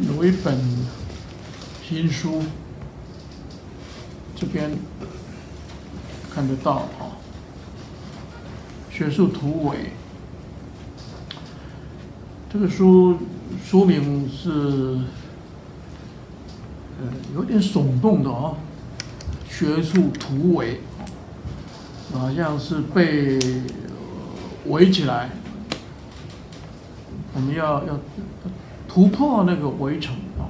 有一本新书，这边看得到啊，学术图伟。这个书书名是呃有点耸动的哦，学术突围，好像是被围起来，我们要要突破那个围城啊。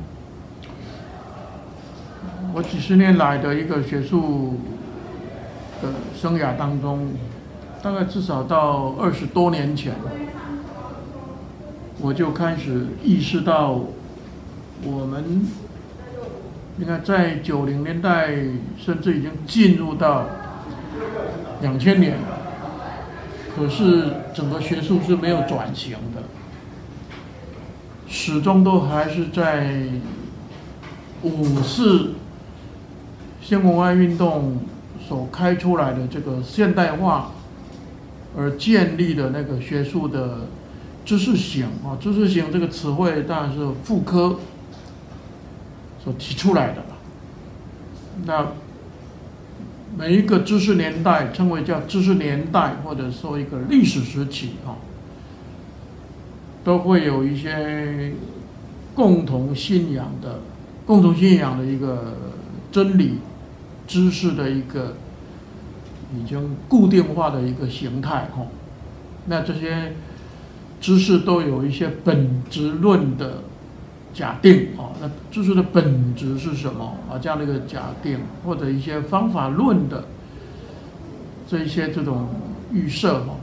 我几十年来的一个学术的生涯当中，大概至少到二十多年前。我就开始意识到，我们你看，在九零年代，甚至已经进入到两千年，可是整个学术是没有转型的，始终都还是在五四新文化运动所开出来的这个现代化而建立的那个学术的。知识型啊，知识型这个词汇当然是妇科所提出来的。那每一个知识年代称为叫知识年代，或者说一个历史时期啊，都会有一些共同信仰的、共同信仰的一个真理、知识的一个已经固定化的一个形态哈。那这些。知识都有一些本质论的假定啊，那知识的本质是什么啊？这样的一个假定，或者一些方法论的这一些这种预设哈，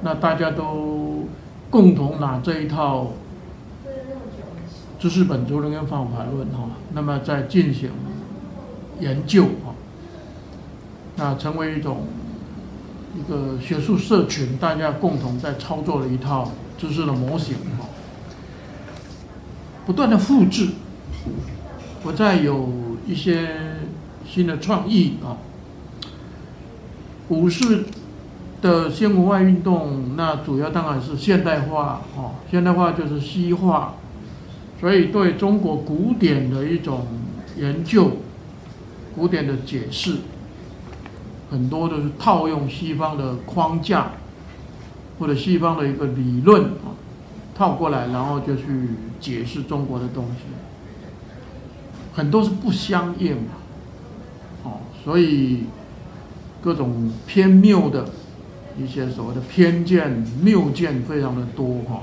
那大家都共同拿这一套知识本质论跟方法论哈，那么在进行研究啊，那成为一种。一个学术社群，大家共同在操作的一套知识的模型，哈，不断的复制，不再有一些新的创意啊。五是的新文化运动，那主要当然是现代化，哦，现代化就是西化，所以对中国古典的一种研究，古典的解释。很多都是套用西方的框架，或者西方的一个理论啊，套过来，然后就去解释中国的东西，很多是不相应的，哦，所以各种偏谬的一些所谓的偏见、谬见非常的多哈。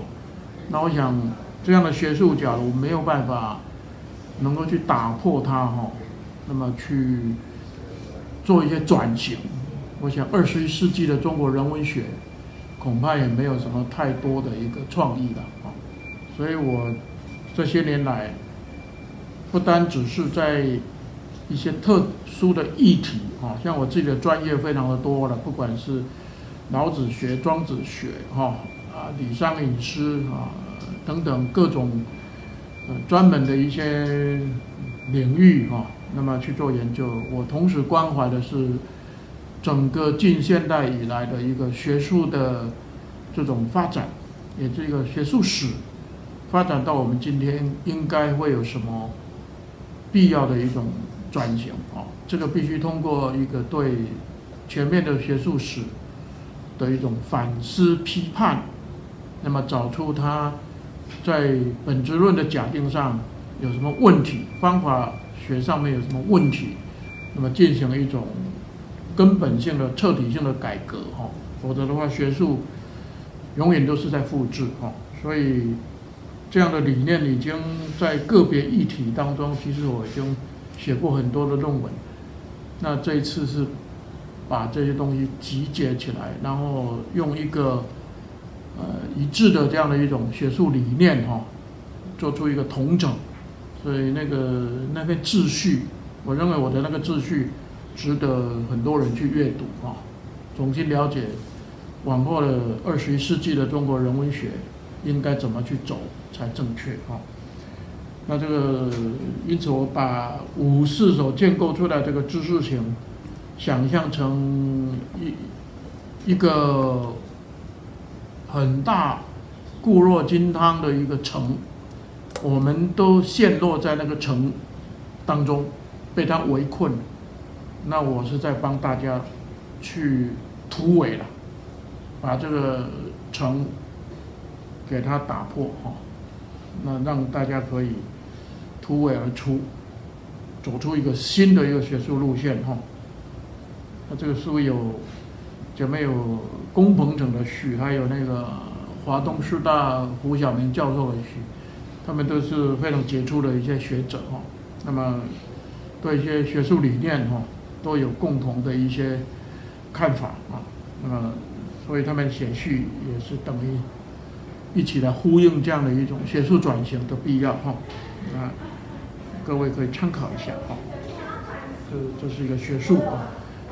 那我想这样的学术，假如没有办法能够去打破它哈，那么去。做一些转型，我想二十一世纪的中国人文学恐怕也没有什么太多的一个创意了啊。所以我这些年来不单只是在一些特殊的议题啊，像我自己的专业非常的多了，不管是老子学、庄子学哈啊、李商隐诗啊等等各种呃专门的一些领域哈。那么去做研究，我同时关怀的是整个近现代以来的一个学术的这种发展，也是一个学术史发展到我们今天应该会有什么必要的一种转型啊？这个必须通过一个对全面的学术史的一种反思批判，那么找出它在本质论的假定上有什么问题，方法。学上面有什么问题，那么进行一种根本性的、彻底性的改革哈，否则的话，学术永远都是在复制哈。所以这样的理念已经在个别议题当中，其实我已经写过很多的论文。那这一次是把这些东西集结起来，然后用一个呃一致的这样的一种学术理念哈，做出一个统整。所以那个那个秩序，我认为我的那个秩序值得很多人去阅读啊，重新了解往后的二十一世纪的中国人文学应该怎么去走才正确啊。那这个因此我把五四所建构出来这个知识型，想象成一一个很大固若金汤的一个城。我们都陷落在那个城当中，被他围困。那我是在帮大家去突围了，把这个城给它打破哈，那让大家可以突围而出，走出一个新的一个学术路线哈。这个书有前面有龚鹏程的序，还有那个华东师大胡晓明教授的序，他们都是非常杰出的一些学者哈。那么对一些学术理念哈。都有共同的一些看法啊，那么所以他们写序也是等于一起来呼应这样的一种学术转型的必要哈，啊，各位可以参考一下哈，这这是一个学术啊，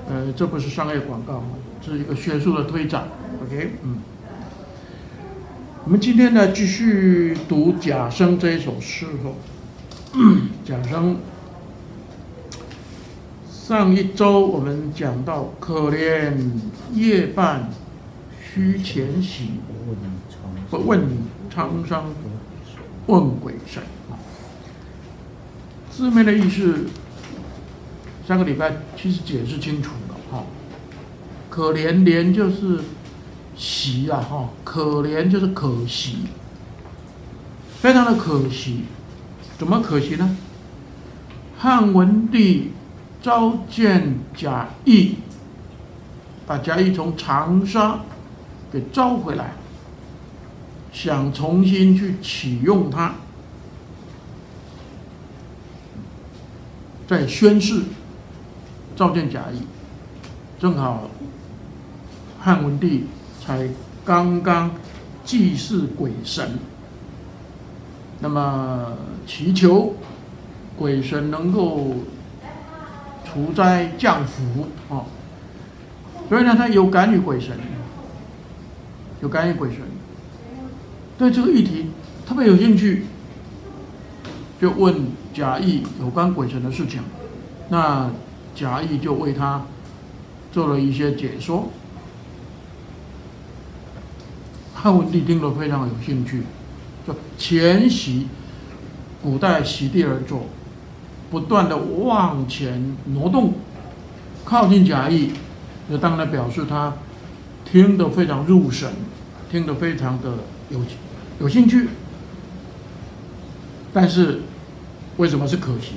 呃，这不是商业广告这是一个学术的推展，OK，嗯，我们今天呢继续读贾生这一首诗哈，贾生。上一周我们讲到，可怜夜半虚前席，不问苍生问鬼神。字面的意思，上个礼拜其实解释清楚。可怜怜就是惜啊哈，可怜就是可惜，非常的可惜。怎么可惜呢？汉文帝。召见贾谊，把贾谊从长沙给召回来，想重新去启用他，在宣誓召见贾谊，正好汉文帝才刚刚祭祀鬼神，那么祈求鬼神能够。除灾降福啊，所以呢，他有感于鬼神，有感于鬼神，对这个议题特别有兴趣，就问贾谊有关鬼神的事情，那贾谊就为他做了一些解说。汉文帝听了非常有兴趣，就前席，古代席地而坐。不断的往前挪动，靠近贾谊，就当然表示他听得非常入神，听得非常的有有兴趣。但是为什么是可惜？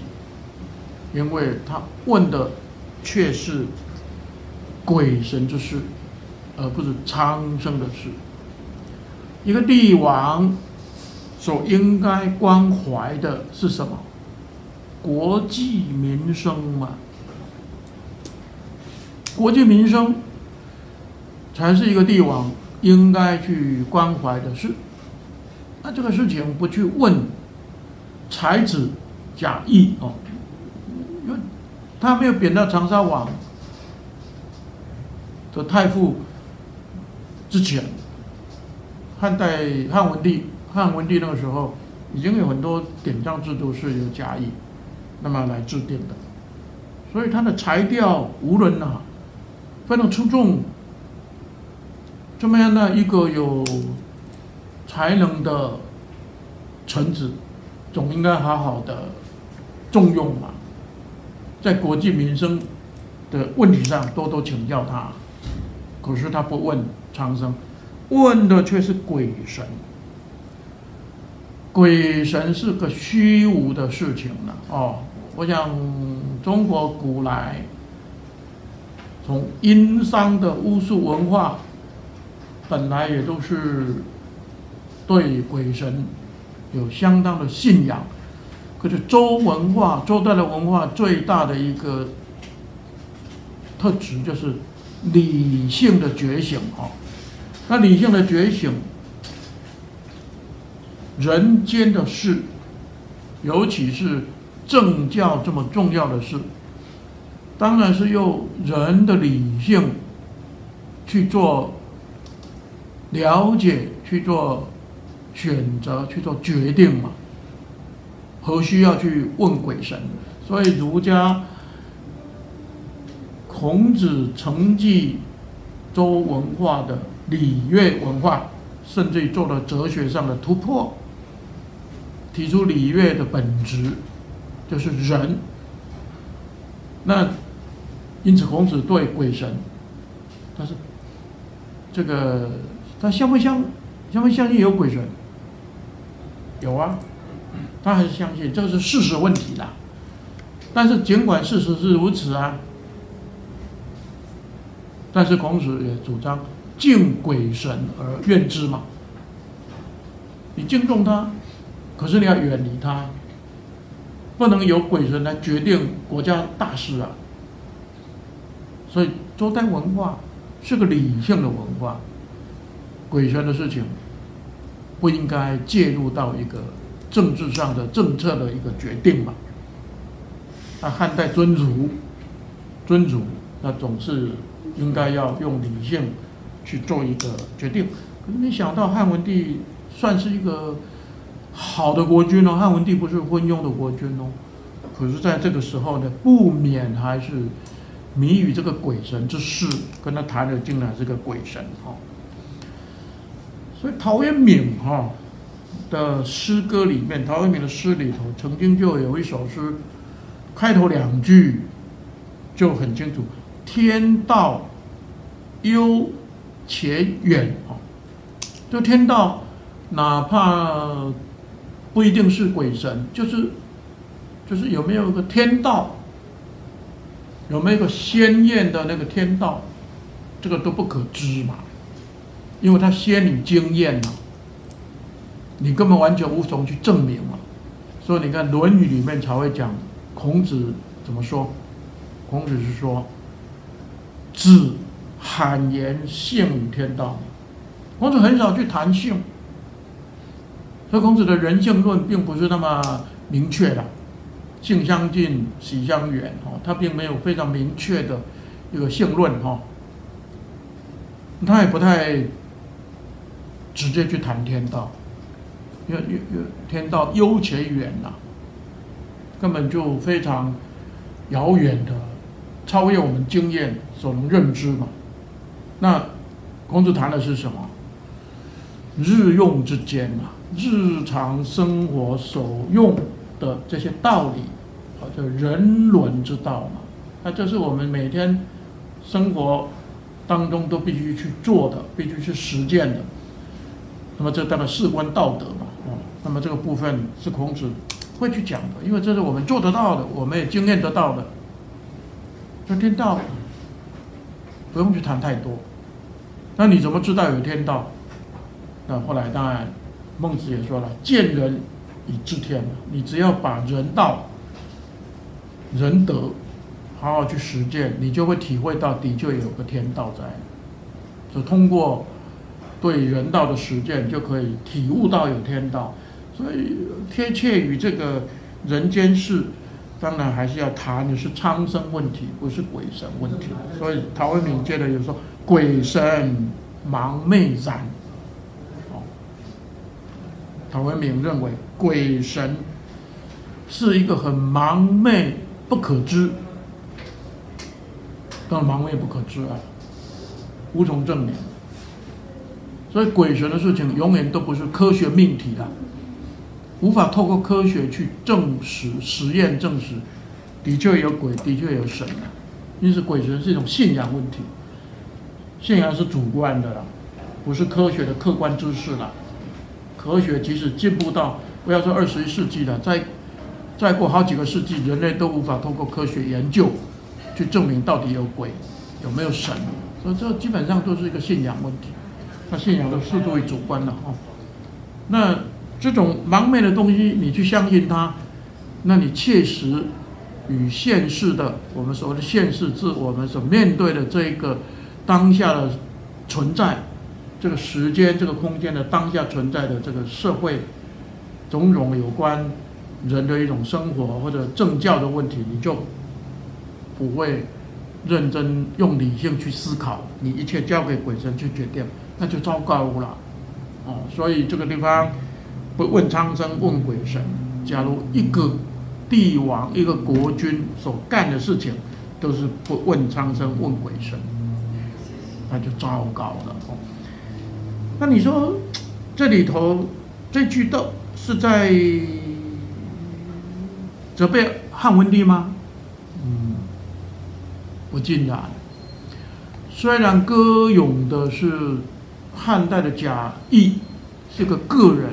因为他问的却是鬼神之事，而不是苍生的事。一个帝王所应该关怀的是什么？国计民生嘛，国计民生才是一个帝王应该去关怀的事。那这个事情不去问才子贾谊哦，因为他没有贬到长沙王的太傅之前，汉代汉文帝汉文帝那个时候已经有很多典章制度是由贾谊。那么来制定的，所以他的才调无论呐非常出众，这么样的一个有才能的臣子，总应该好好的重用嘛，在国计民生的问题上多多请教他，可是他不问苍生，问的却是鬼神。鬼神是个虚无的事情了哦。我想，中国古来从殷商的巫术文化，本来也都是对鬼神有相当的信仰。可是周文化、周代的文化最大的一个特质就是理性的觉醒啊。那理性的觉醒，人间的事，尤其是。政教这么重要的事，当然是用人的理性去做了解、去做选择、去做决定嘛？何须要去问鬼神？所以儒家、孔子承继周文化的礼乐文化，甚至于做了哲学上的突破。提出礼乐的本质就是人。那因此，孔子对鬼神，他是这个他相不相相不相信有鬼神？有啊，他还是相信，这是事实问题啦。但是尽管事实是如此啊，但是孔子也主张敬鬼神而怨之嘛。你敬重他，可是你要远离他，不能由鬼神来决定国家大事啊。所以周代文化是个理性的文化，鬼神的事情不应该介入到一个政治上的政策的一个决定嘛。那汉代尊儒，尊儒那总是应该要用理性去做一个决定。可是没想到汉文帝算是一个好的国君哦，汉文帝不是昏庸的国君哦。可是在这个时候呢，不免还是迷于这个鬼神之事，跟他谈的竟然是个鬼神哦。所以陶渊明哈的诗歌里面，陶渊明的诗里头曾经就有一首诗。开头两句就很清楚，天道幽且远啊，就天道哪怕不一定是鬼神，就是就是有没有一个天道，有没有一个鲜艳的那个天道，这个都不可知嘛，因为他仙女经验嘛，你根本完全无从去证明嘛，所以你看《论语》里面才会讲。孔子怎么说？孔子是说：“子罕言性与天道。”孔子很少去谈性，所以孔子的人性论并不是那么明确的，“性相近，习相远”哦，他并没有非常明确的一个性论哈。他也不太直接去谈天道，因为天道幽且远呐。根本就非常遥远的，超越我们经验所能认知嘛。那孔子谈的是什么？日用之间啊，日常生活所用的这些道理，啊，叫人伦之道嘛。那这是我们每天生活当中都必须去做的，必须去实践的。那么这当然事关道德嘛。哦，那么这个部分是孔子。会去讲的，因为这是我们做得到的，我们也经验得到的。这天道不用去谈太多。那你怎么知道有天道？那后来当然，孟子也说了：“见人以知天。”你只要把人道、仁德好好去实践，你就会体会到的确有个天道在。就通过对人道的实践，就可以体悟到有天道。所以贴切于这个人间事，当然还是要谈的是苍生问题，不是鬼神问题。所以陶渊明接着就说：“鬼神盲昧然。”哦，陶渊明认为鬼神是一个很盲昧不可知，当然盲昧不可知啊，无从证明。所以鬼神的事情永远都不是科学命题的。无法透过科学去证实、实验证实，的确有鬼，的确有神啊。因此，鬼神是一种信仰问题，信仰是主观的啦，不是科学的客观知识啦。科学即使进步到不要说二十一世纪了，再再过好几个世纪，人类都无法通过科学研究去证明到底有鬼有没有神。所以，这基本上都是一个信仰问题。那信仰的是作为主观的哈。那。这种盲昧的东西，你去相信它，那你切实与现实的我们所谓的现实，是我们所面对的这一个当下的存在，这个时间、这个空间的当下存在的这个社会种种有关人的一种生活或者政教的问题，你就不会认真用理性去思考，你一切交给鬼神去决定，那就糟糕了。哦，所以这个地方。不问苍生问鬼神。假如一个帝王、一个国君所干的事情都是不问苍生问鬼神，那就糟糕了。那你说这里头这句都是在责备汉文帝吗？嗯，不尽然。虽然歌咏的是汉代的贾谊，是个个人；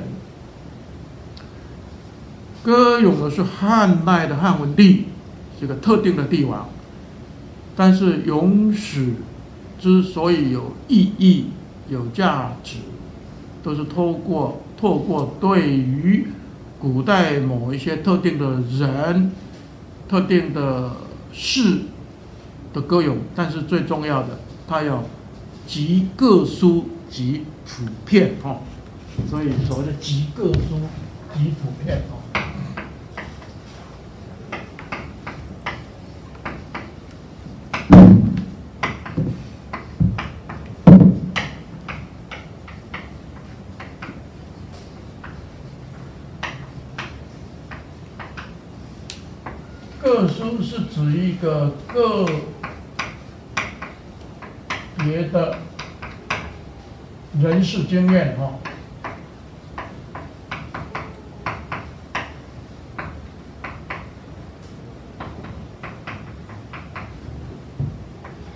歌咏的是汉代的汉文帝，是个特定的帝王。但是咏史之所以有意义、有价值，都是透过透过对于古代某一些特定的人、特定的事的歌咏。但是最重要的。它要集各书集普遍哦，所以所谓的集各书集普遍哦。各书是个个。别的人事经验哈，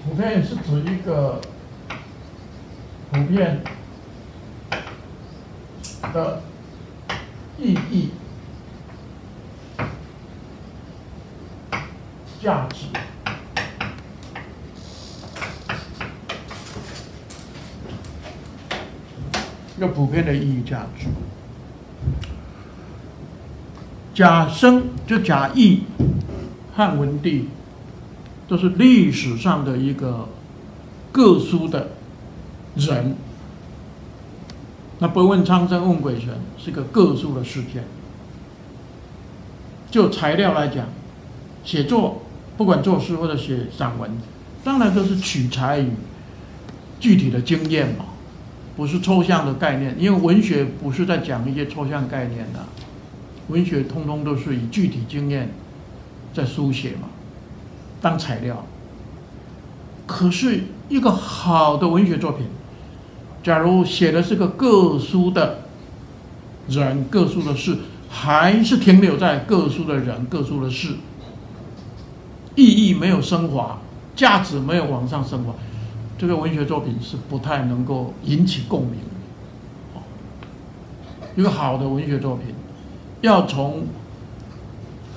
普遍是指一个普遍的意义、价值。一个普遍的意义价值。贾生就贾谊、汉文帝，都是历史上的一个各书的人。那不问苍生问鬼神是个各书的事件。就材料来讲，写作不管作诗或者写散文，当然都是取材于具体的经验嘛。不是抽象的概念，因为文学不是在讲一些抽象概念的，文学通通都是以具体经验在书写嘛，当材料。可是一个好的文学作品，假如写的是个各书的人、各书的事，还是停留在各书的人、各书的事，意义没有升华，价值没有往上升华。这个文学作品是不太能够引起共鸣。一个好的文学作品，要从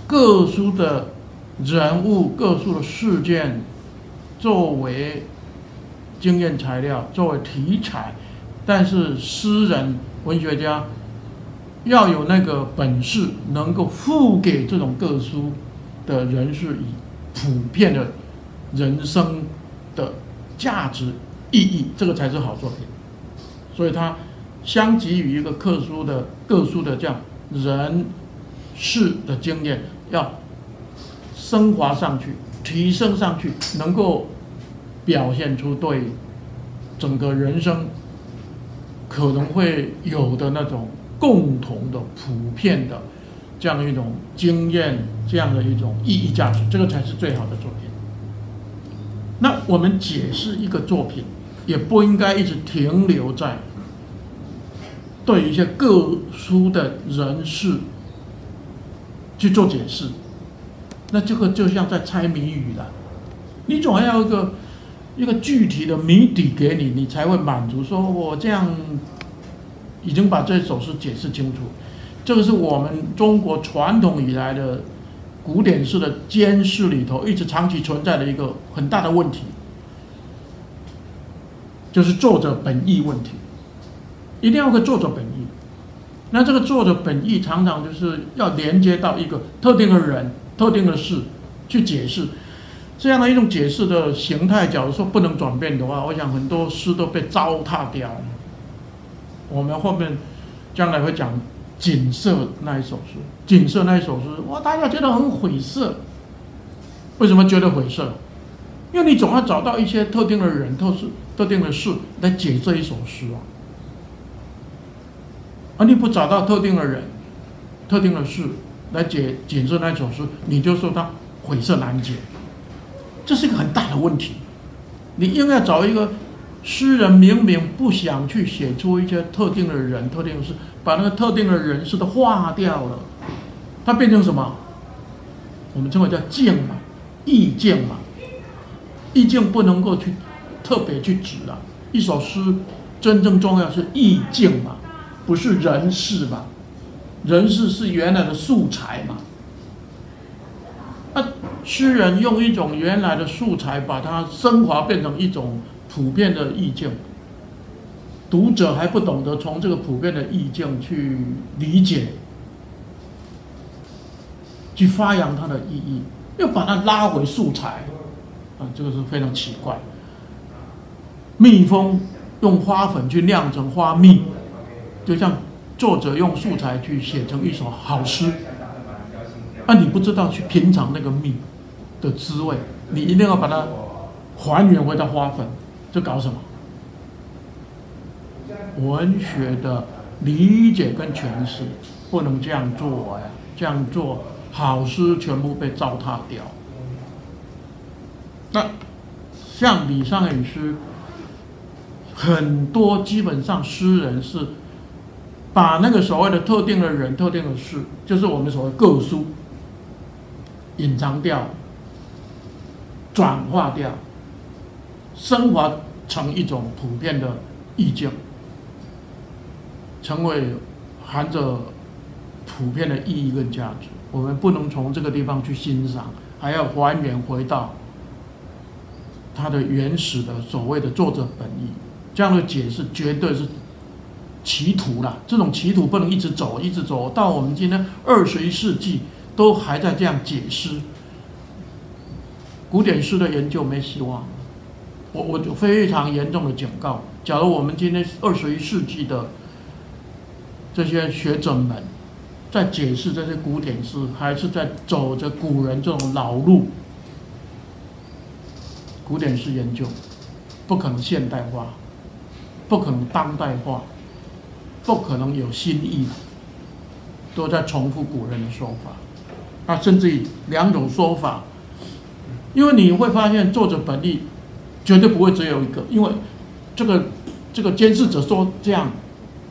各书的人物、各书的事件作为经验材料、作为题材，但是诗人、文学家要有那个本事，能够付给这种各书的人是以普遍的人生的。价值意义，这个才是好作品。所以它相给予一个特殊的、各殊的这样人事的经验，要升华上去、提升上去，能够表现出对整个人生可能会有的那种共同的、普遍的这样一种经验、这样的一种意义价值，这个才是最好的作品。那我们解释一个作品，也不应该一直停留在对一些各书的人事去做解释。那这个就像在猜谜语了，你总要一个一个具体的谜底给你，你才会满足。说我这样已经把这首诗解释清楚，这个是我们中国传统以来的。古典式的监视里头，一直长期存在的一个很大的问题，就是作者本意问题。一定要个作者本意。那这个作者本意常常就是要连接到一个特定的人、特定的事去解释。这样的一种解释的形态，假如说不能转变的话，我想很多诗都被糟蹋掉了。我们后面将来会讲。锦瑟那一首诗，锦瑟那一首诗，哇，大家觉得很晦涩。为什么觉得晦涩？因为你总要找到一些特定的人、特是特定的事来解这一首诗啊。而你不找到特定的人、特定的事来解解释那首诗，你就说它晦涩难解，这是一个很大的问题。你应该找一个。诗人明明不想去写出一些特定的人、特定的事，把那个特定的人事都化掉了，它变成什么？我们称为叫境嘛，意境嘛，意境不能够去特别去指啊。一首诗真正重要是意境嘛，不是人事吧，人事是原来的素材嘛。那诗人用一种原来的素材，把它升华变成一种普遍的意境。读者还不懂得从这个普遍的意境去理解，去发扬它的意义，又把它拉回素材，啊，这个是非常奇怪。蜜蜂用花粉去酿成花蜜，就像作者用素材去写成一首好诗，那你不知道去品尝那个蜜的滋味，你一定要把它还原回到花粉，这搞什么？文学的理解跟诠释不能这样做呀，这样做好诗全部被糟蹋掉。那像李商隐诗，很多基本上诗人是把那个所谓的特定的人、特定的事，就是我们所谓个书，隐藏掉、转化掉、升华成一种普遍的意境。成为含着普遍的意义跟价值，我们不能从这个地方去欣赏，还要还原回到它的原始的所谓的作者本意。这样的解释绝对是歧途了。这种歧途不能一直走，一直走到我们今天二十一世纪都还在这样解释，古典诗的研究没希望。我我就非常严重的警告：，假如我们今天二十一世纪的这些学者们在解释这些古典诗，还是在走着古人这种老路。古典诗研究不可能现代化，不可能当代化，不可能有新意，都在重复古人的说法。啊，甚至于两种说法，因为你会发现作者本意绝对不会只有一个，因为这个这个监视者说这样。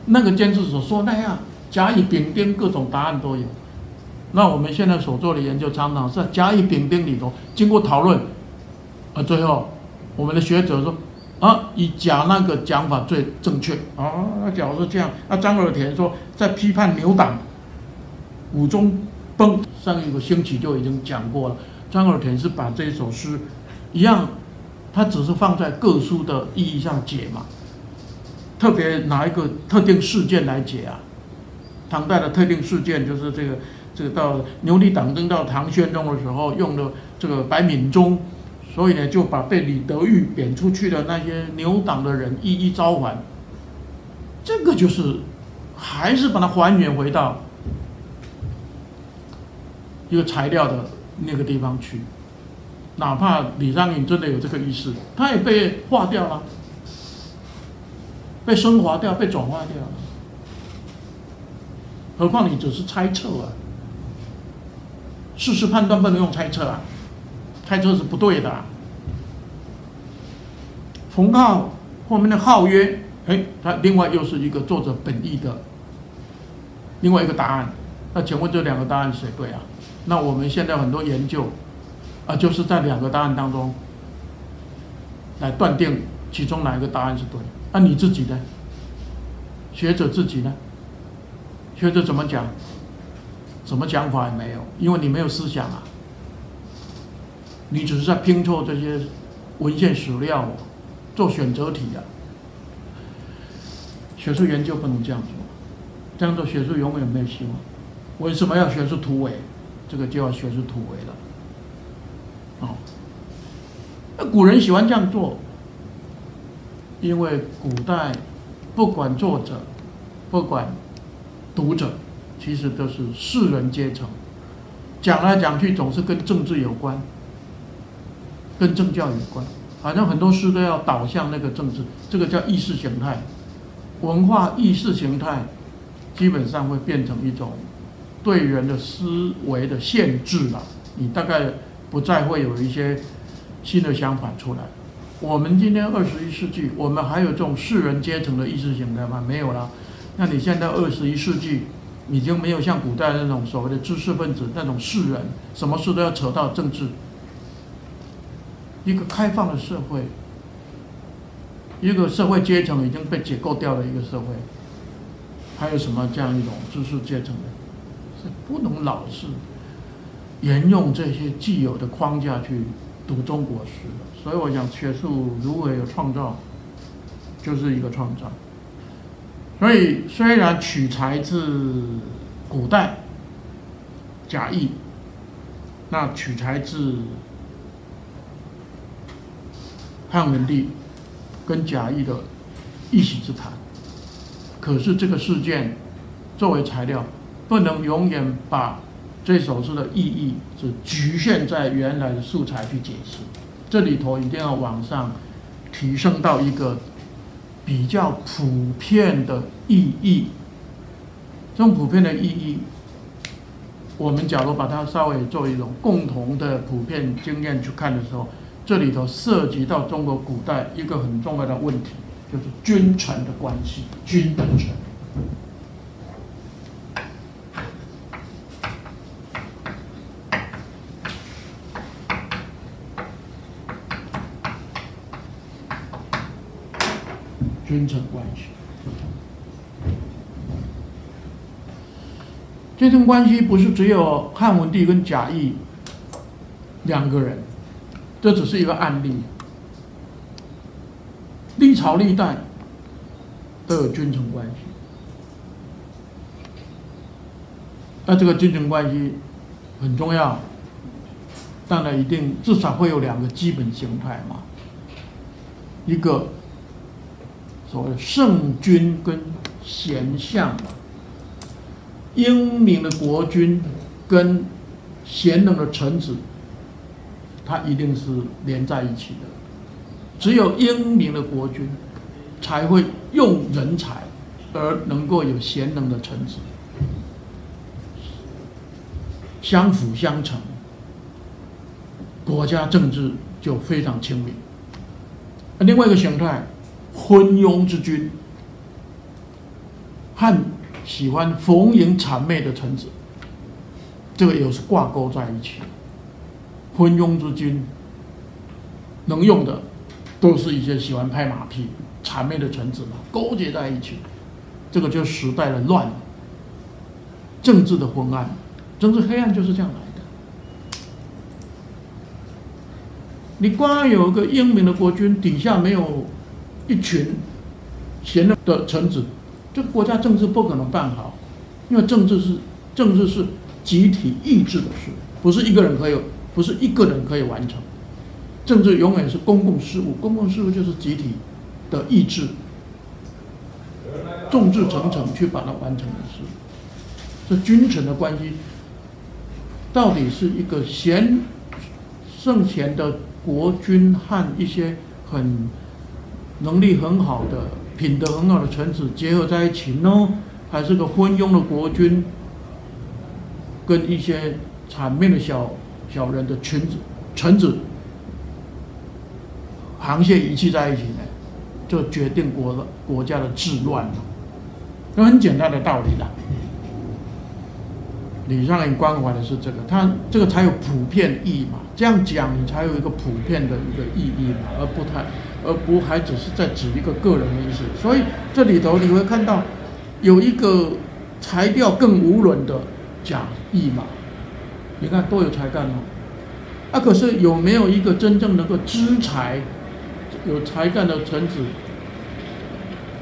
那个监视者说那样，甲乙丙丁各种答案都有。那我们现在所做的研究，常常是甲乙丙丁里头经过讨论，啊，最后我们的学者说，啊，以甲那个讲法最正确。啊，那假如是这样，那张尔田说在批判牛党，武中崩上一个星期就已经讲过了。张尔田是把这首诗一样，他只是放在各书的意义上解嘛。特别拿一个特定事件来解啊，唐代的特定事件就是这个这个到牛李党争到唐宣宗的时候用的这个白敏中，所以呢就把被李德裕贬出去的那些牛党的人一一召还，这个就是还是把它还原回到一个材料的那个地方去，哪怕李商隐真的有这个意思，他也被化掉了。被升华掉，被转化掉了。何况你只是猜测啊，事实判断不能用猜测啊，猜测是不对的。冯浩后面的浩曰：“哎，他另外又是一个作者本意的另外一个答案。那请问这两个答案谁对啊？那我们现在很多研究啊，就是在两个答案当中来断定其中哪一个答案是对。”那你自己呢？学者自己呢？学者怎么讲？什么讲法也没有，因为你没有思想啊。你只是在拼凑这些文献史料，做选择题啊。学术研究不能这样做，这样做学术永远没有希望。为什么要学术突围？这个就要学术突围了。哦，那古人喜欢这样做。因为古代不管作者，不管读者，其实都是士人阶层，讲来讲去总是跟政治有关，跟政教有关，好像很多事都要导向那个政治，这个叫意识形态，文化意识形态基本上会变成一种对人的思维的限制了，你大概不再会有一些新的想法出来。我们今天二十一世纪，我们还有这种士人阶层的意识形态吗？没有了。那你现在二十一世纪，已经没有像古代那种所谓的知识分子那种士人，什么事都要扯到政治。一个开放的社会，一个社会阶层已经被解构掉的一个社会，还有什么这样一种知识阶层的？是不能老是沿用这些既有的框架去读中国史的。所以我想，学术如果有创造，就是一个创造。所以虽然取材自古代贾谊，那取材自汉文帝跟贾谊的一席之谈，可是这个事件作为材料，不能永远把这首诗的意义只局限在原来的素材去解释。这里头一定要往上提升到一个比较普遍的意义。这种普遍的意义，我们假如把它稍微做一种共同的普遍经验去看的时候，这里头涉及到中国古代一个很重要的问题，就是君臣的关系，君跟臣。君臣关系，君臣关系不是只有汉文帝跟贾谊两个人，这只是一个案例。历朝历代都有君臣关系，那这个君臣关系很重要，当然一定至少会有两个基本形态嘛，一个。所谓圣君跟贤相，英明的国君跟贤能的臣子，他一定是连在一起的。只有英明的国君才会用人才，而能够有贤能的臣子，相辅相成，国家政治就非常清明。另外一个形态。昏庸之君和喜欢逢迎谄媚的臣子，这个又是挂钩在一起。昏庸之君能用的，都是一些喜欢拍马屁、谄媚的臣子嘛，勾结在一起，这个就时代的乱，政治的昏暗，政治黑暗就是这样来的。你光有一个英明的国君，底下没有。一群贤能的臣子，这国家政治不可能办好，因为政治是政治是集体意志的事，不是一个人可以，不是一个人可以完成。政治永远是公共事务，公共事务就是集体的意志，众志成城去把它完成的事。这君臣的关系，到底是一个贤圣贤的国君和一些很。能力很好的、品德很好的臣子结合在一起呢，还是个昏庸的国君，跟一些谄媚的小小人的群子、臣子，螃蟹遗弃在一起呢？就决定国的国家的治乱了。那很简单的道理啦。李商隐关怀的是这个，他这个才有普遍意义嘛。这样讲，你才有一个普遍的一个意义嘛，而不太。而不还只是在指一个个人的意思，所以这里头你会看到有一个裁掉更无伦的假意嘛？你看多有才干哦，啊，可是有没有一个真正能够知才、有才干的臣子？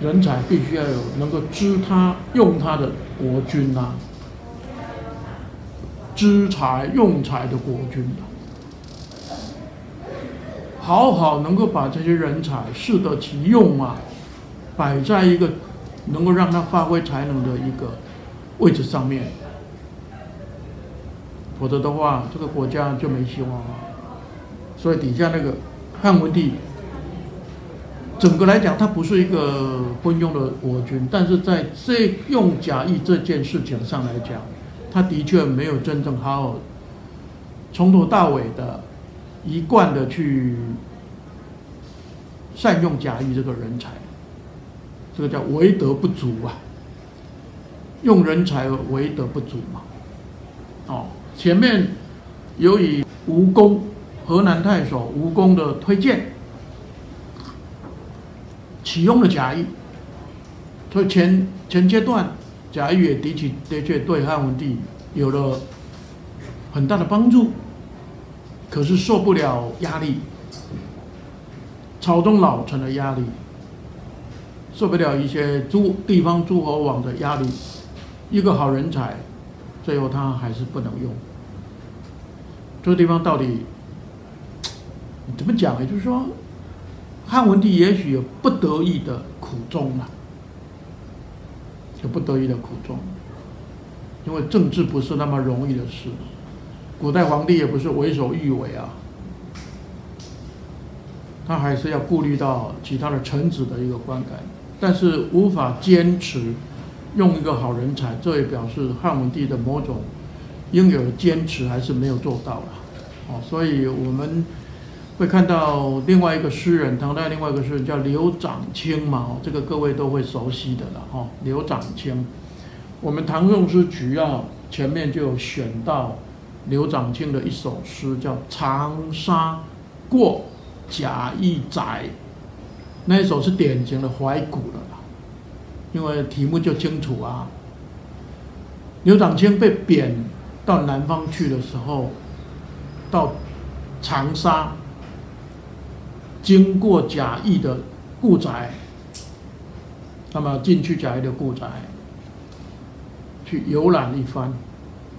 人才必须要有能够知他用他的国君呐，知才用才的国君。好好能够把这些人才适得其用啊，摆在一个能够让他发挥才能的一个位置上面，否则的话，这个国家就没希望了。所以底下那个汉文帝，整个来讲，他不是一个昏庸的国君，但是在这用假意这件事情上来讲，他的确没有真正好好从头到尾的。一贯的去善用贾谊这个人才，这个叫为德不足啊。用人才为德不足嘛。哦，前面由于吴公河南太守吴公的推荐，启用了贾谊，所以前前阶段贾谊也的确的确对汉文帝有了很大的帮助，可是受不了压力，朝中老臣的压力，受不了一些诸地方诸侯王的压力，一个好人才。最后他还是不能用，这个地方到底怎么讲？也就是说，汉文帝也许有不得已的苦衷啊，有不得已的苦衷，因为政治不是那么容易的事，古代皇帝也不是为所欲为啊，他还是要顾虑到其他的臣子的一个观感，但是无法坚持。用一个好人才，这也表示汉文帝的某种应有的坚持还是没有做到了，哦，所以我们会看到另外一个诗人，唐代另外一个诗人叫刘长卿嘛，哦，这个各位都会熟悉的了，哦，刘长卿，我们唐宋诗曲要前面就有选到刘长卿的一首诗，叫《长沙过贾谊宅》，那一首是典型的怀古了。因为题目就清楚啊，刘长卿被贬到南方去的时候，到长沙，经过贾谊的故宅，那么进去贾谊的故宅，去游览一番，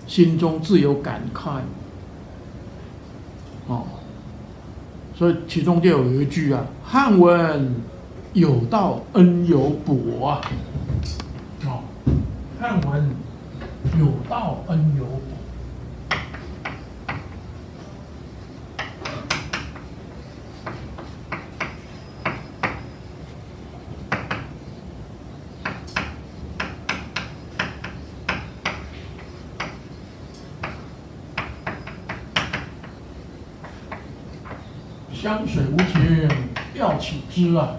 心中自有感慨，哦，所以其中就有一句啊，汉文。有道恩有薄啊！哦，汉文有道恩有薄，湘水无情调起之啊！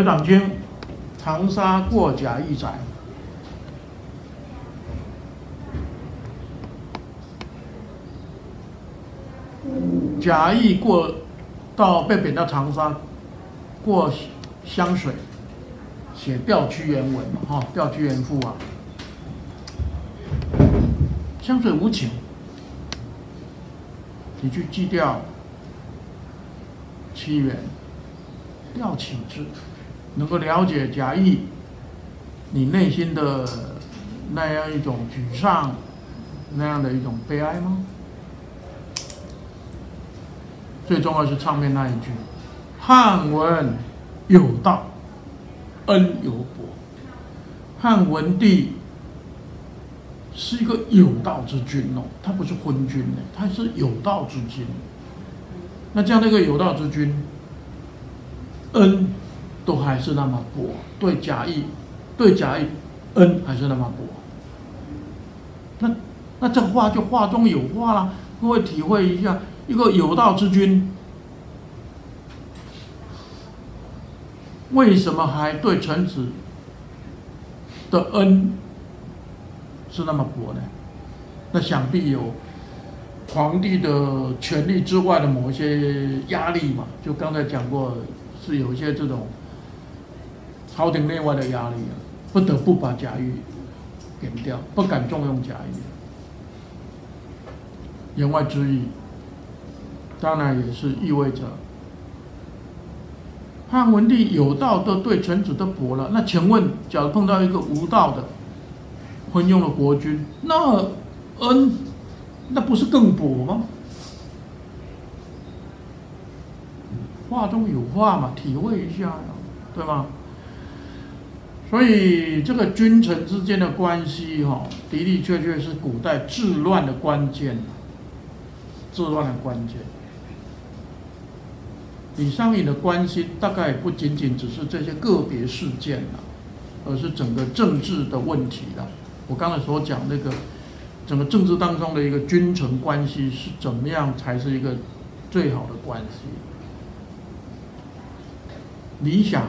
刘长卿，长沙过贾谊宅。贾谊过到被贬到长沙，过湘水，写调屈原文嘛，哈，调屈原赋啊。湘水无情，你去祭钓屈原，调请之。能够了解贾谊，你内心的那样一种沮丧，那样的一种悲哀吗？最重要是上面那一句：“汉文有道，恩有薄。”汉文帝是一个有道之君哦，他不是昏君呢，他是有道之君。那这样的一个有道之君，恩。都还是那么薄，对贾谊，对贾谊恩还是那么薄。那那这话就话中有话了，各位体会一下，一个有道之君，为什么还对臣子的恩是那么薄呢？那想必有皇帝的权力之外的某一些压力嘛。就刚才讲过，是有一些这种。朝廷内外的压力啊，不得不把贾谊贬掉，不敢重用贾谊。言外之意，当然也是意味着汉文帝有道的对臣子都薄了。那请问，假如碰到一个无道的昏庸的国君，那恩，那不是更薄吗？话中有话嘛，体会一下呀，对吗？所以，这个君臣之间的关系，哈，的的确确是古代治乱的关键，治乱的关键。李商隐的关心，大概不仅仅只是这些个别事件了，而是整个政治的问题了。我刚才所讲那个整个政治当中的一个君臣关系是怎么样才是一个最好的关系？理想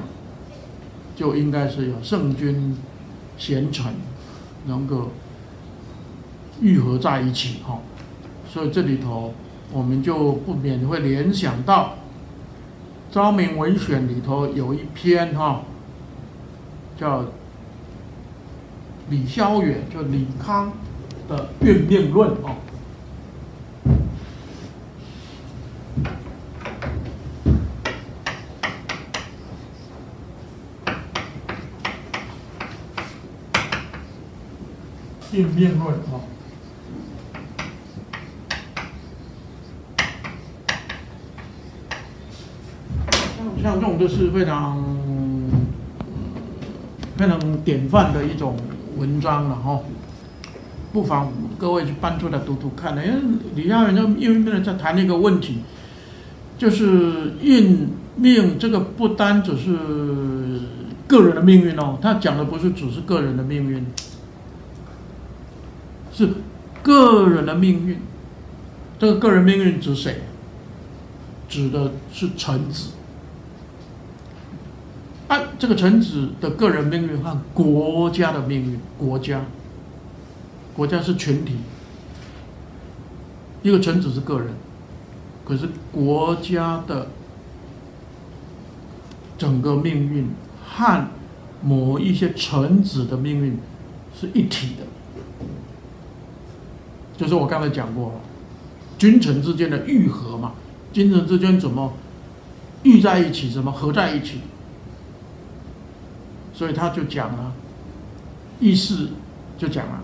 就应该是有圣君贤臣能够愈合在一起哈，所以这里头我们就不免会联想到《昭明文选》里头有一篇哈，叫李萧远，就李康的《运命论》哦。运命论啊，像像这种都是非常非常典范的一种文章了哈，不妨各位去搬出来读读看呢。因为李嘉文就运命在谈一个问题，就是运命这个不单只是个人的命运哦，他讲的不是只是个人的命运。是个人的命运，这个个人命运指谁？指的是臣子。按这个臣子的个人命运和国家的命运，国家，国家是群体，一个臣子是个人，可是国家的整个命运和某一些臣子的命运是一体的。就是我刚才讲过，君臣之间的愈合嘛，君臣之间怎么愈在一起，怎么合在一起？所以他就讲了，意思就讲了，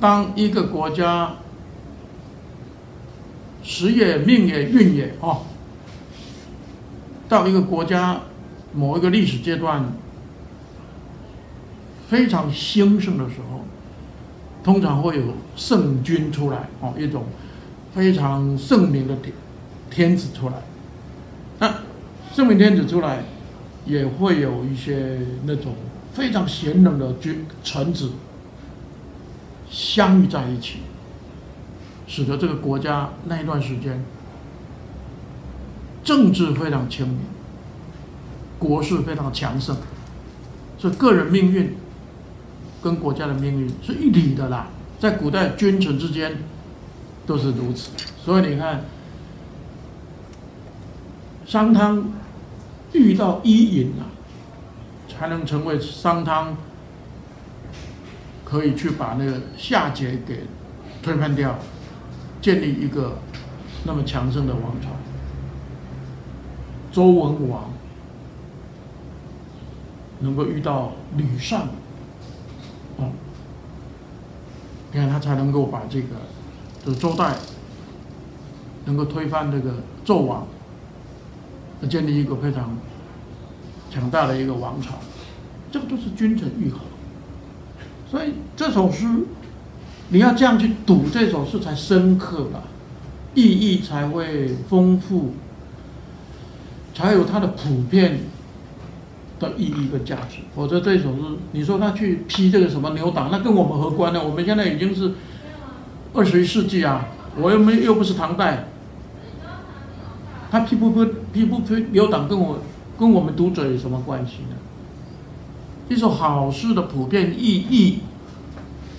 当一个国家时也、命也、运也哦，到一个国家某一个历史阶段非常兴盛的时候。通常会有圣君出来哦，一种非常圣明的天天子出来。那圣明天子出来，也会有一些那种非常贤能的君臣子相遇在一起，使得这个国家那一段时间政治非常清明，国势非常强盛，所以个人命运。跟国家的命运是一体的啦，在古代君臣之间都是如此，所以你看，商汤遇到伊尹啊，才能成为商汤可以去把那个夏桀给推翻掉，建立一个那么强盛的王朝。周文王能够遇到吕尚。哦，你看他才能够把这个，就周代能够推翻这个纣王，建立一个非常强大的一个王朝，这个都是君臣愈合。所以这首诗你要这样去读，这首诗才深刻吧，意义才会丰富，才有它的普遍。的意义跟价值，否则这首诗，你说他去批这个什么牛党，那跟我们何关呢？我们现在已经是二十一世纪啊，我又没又不是唐代，他批不批批不批牛党，跟我跟我们读者有什么关系呢？一首好诗的普遍意义，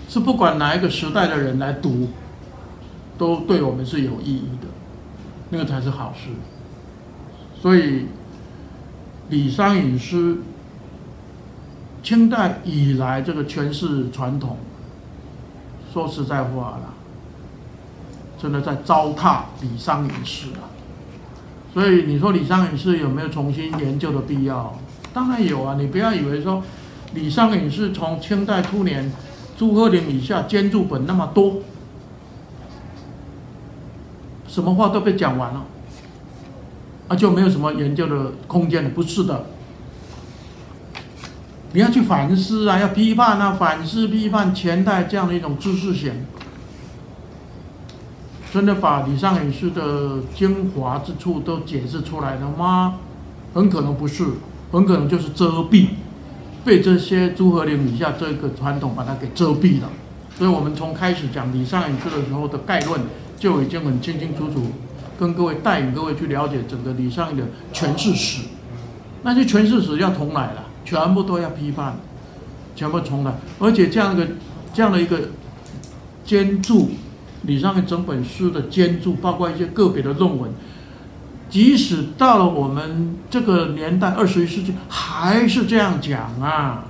是不管哪一个时代的人来读，都对我们是有意义的，那个才是好诗，所以。李商隐诗，清代以来这个诠释传统，说实在话了，真的在糟蹋李商隐诗啊。所以你说李商隐诗有没有重新研究的必要？当然有啊！你不要以为说李商隐是从清代初年朱鹤龄以下兼注本那么多，什么话都被讲完了。啊，就没有什么研究的空间了？不是的，你要去反思啊，要批判啊，反思批判前代这样的一种知识型，真的把李商隐诗的精华之处都解释出来了吗？很可能不是，很可能就是遮蔽，被这些诸葛亮以下这个传统把它给遮蔽了。所以我们从开始讲李商隐诗的时候的概论就已经很清清楚楚，跟各位带领各位去了解整个李商隐的诠释史。那些诠释史要重来了，全部都要批判，全部重来。而且这样一个这样的一个兼注，李商隐整本书的兼注，包括一些个别的论文，即使到了我们这个年代，二十一世纪还是这样讲啊。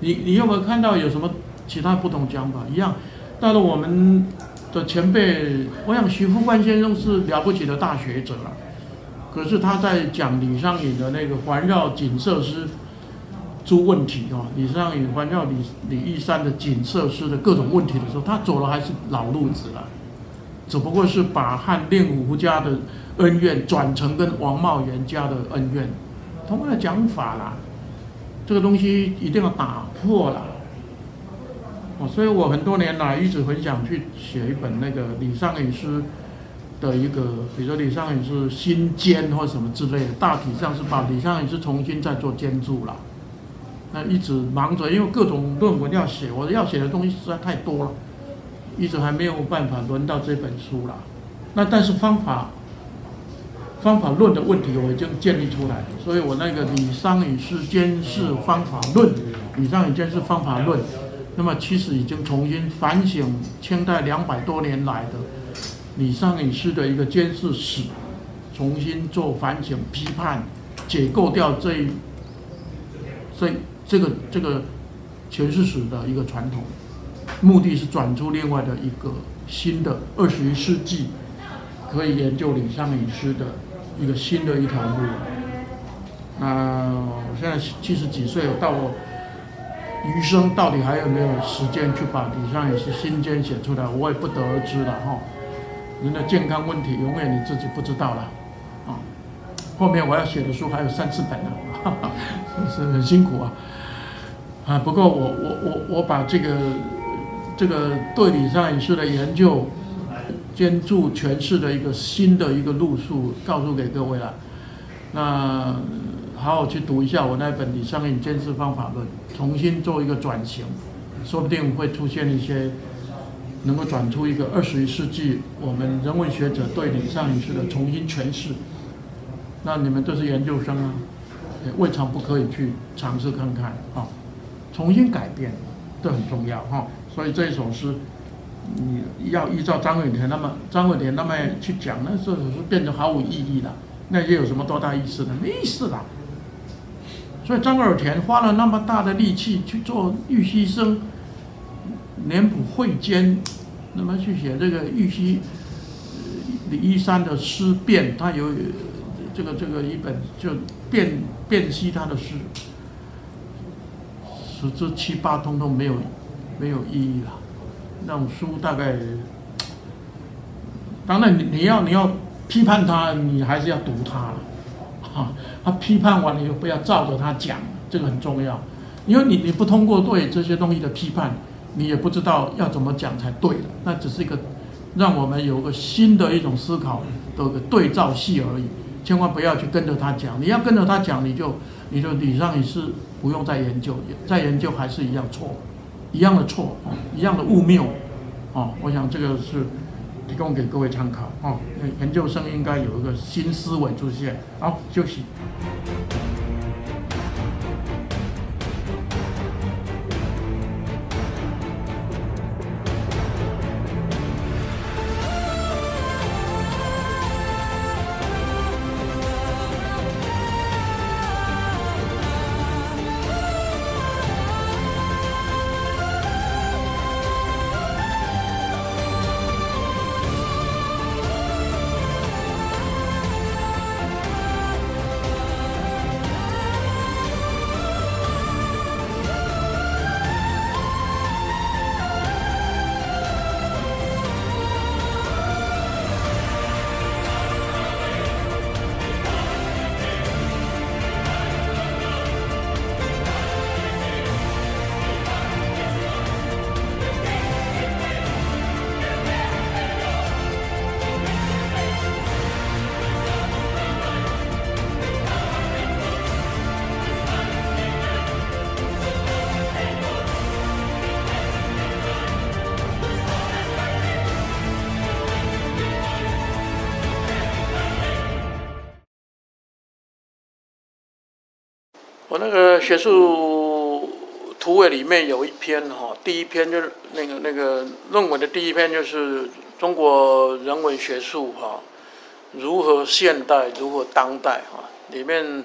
你你有没有看到有什么其他不同讲法？一样，到了我们的前辈，我想徐复观先生是了不起的大学者了。可是他在讲李商隐的那个环绕锦瑟诗诸问题哦，李商隐环绕李李义山的锦瑟诗的各种问题的时候，他走的还是老路子了，只不过是把和令狐家的恩怨转成跟王茂元家的恩怨，同样的讲法啦。这个东西一定要打破了，哦，所以我很多年来一直很想去写一本那个李商隐诗的一个，比如说李商隐是新兼或什么之类的，大体上是把李商隐是重新再做兼注了。那一直忙着，因为各种论文要写，我要写的东西实在太多了，一直还没有办法轮到这本书了。那但是方法。方法论的问题我已经建立出来，所以我那个李商隐诗监视方法论，李商隐监视方法论，那么其实已经重新反省清代两百多年来的李商隐诗的一个监视史，重新做反省批判，解构掉这这这个这个诠释史的一个传统，目的是转出另外的一个新的二十一世纪可以研究李商隐诗的。一个新的一条路。那我现在七十几岁，到了余生到底还有没有时间去把李商隐是新间写出来，我也不得而知了哈。人的健康问题，永远你自己不知道了啊。后面我要写的书还有三四本呢，是很辛苦啊。啊，不过我我我我把这个这个对李商隐诗的研究。兼注诠释的一个新的一个路数，告诉给各位了。那好好去读一下我那本《李商隐监视方法论》，重新做一个转型，说不定会出现一些能够转出一个二十一世纪我们人文学者对李商隐诗的重新诠释。那你们都是研究生啊，也未尝不可以去尝试看看啊，重新改变，这很重要哈。所以这一首诗。你要依照张伟田那么张伟田那么去讲，那这首诗变成毫无意义了。那些有什么多大意思呢？没意思了。所以张尔田花了那么大的力气去做玉溪生年谱汇监，那么去写这个玉溪李一山的诗变，他有这个这个一本就辨辨析他的诗，十之七八通通没有没有意义了。那种书大概，当然你你要你要批判他，你还是要读他，哈，他批判完了以后不要照着他讲，这个很重要，因为你你不通过对这些东西的批判，你也不知道要怎么讲才对的，那只是一个让我们有个新的一种思考的个对照戏而已，千万不要去跟着他讲，你要跟着他讲，你就你就理上你是不用再研究，再研究还是一样错。一样的错，一样的误谬哦，我想这个是提供给各位参考哦。研究生应该有一个新思维出现。好，休息。学术图尾里面有一篇哈，第一篇就是那个那个论文的第一篇就是中国人文学术哈，如何现代，如何当代哈，里面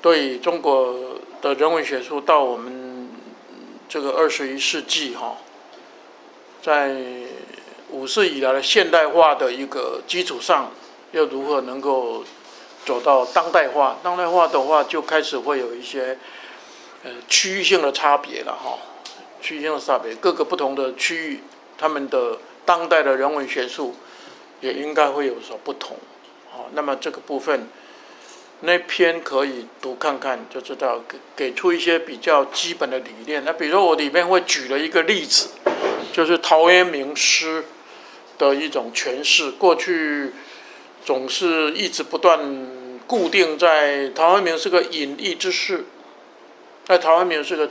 对中国的人文学术到我们这个二十一世纪哈，在五世以来的现代化的一个基础上，又如何能够？走到当代化，当代化的话就开始会有一些呃区域性的差别了哈，区域性的差别，各个不同的区域，他们的当代的人文学术也应该会有所不同，好，那么这个部分那篇可以读看看就知道，给给出一些比较基本的理念。那比如说我里面会举了一个例子，就是陶渊明诗的一种诠释，过去。总是一直不断固定在陶渊明是个隐逸之士，那陶渊明是个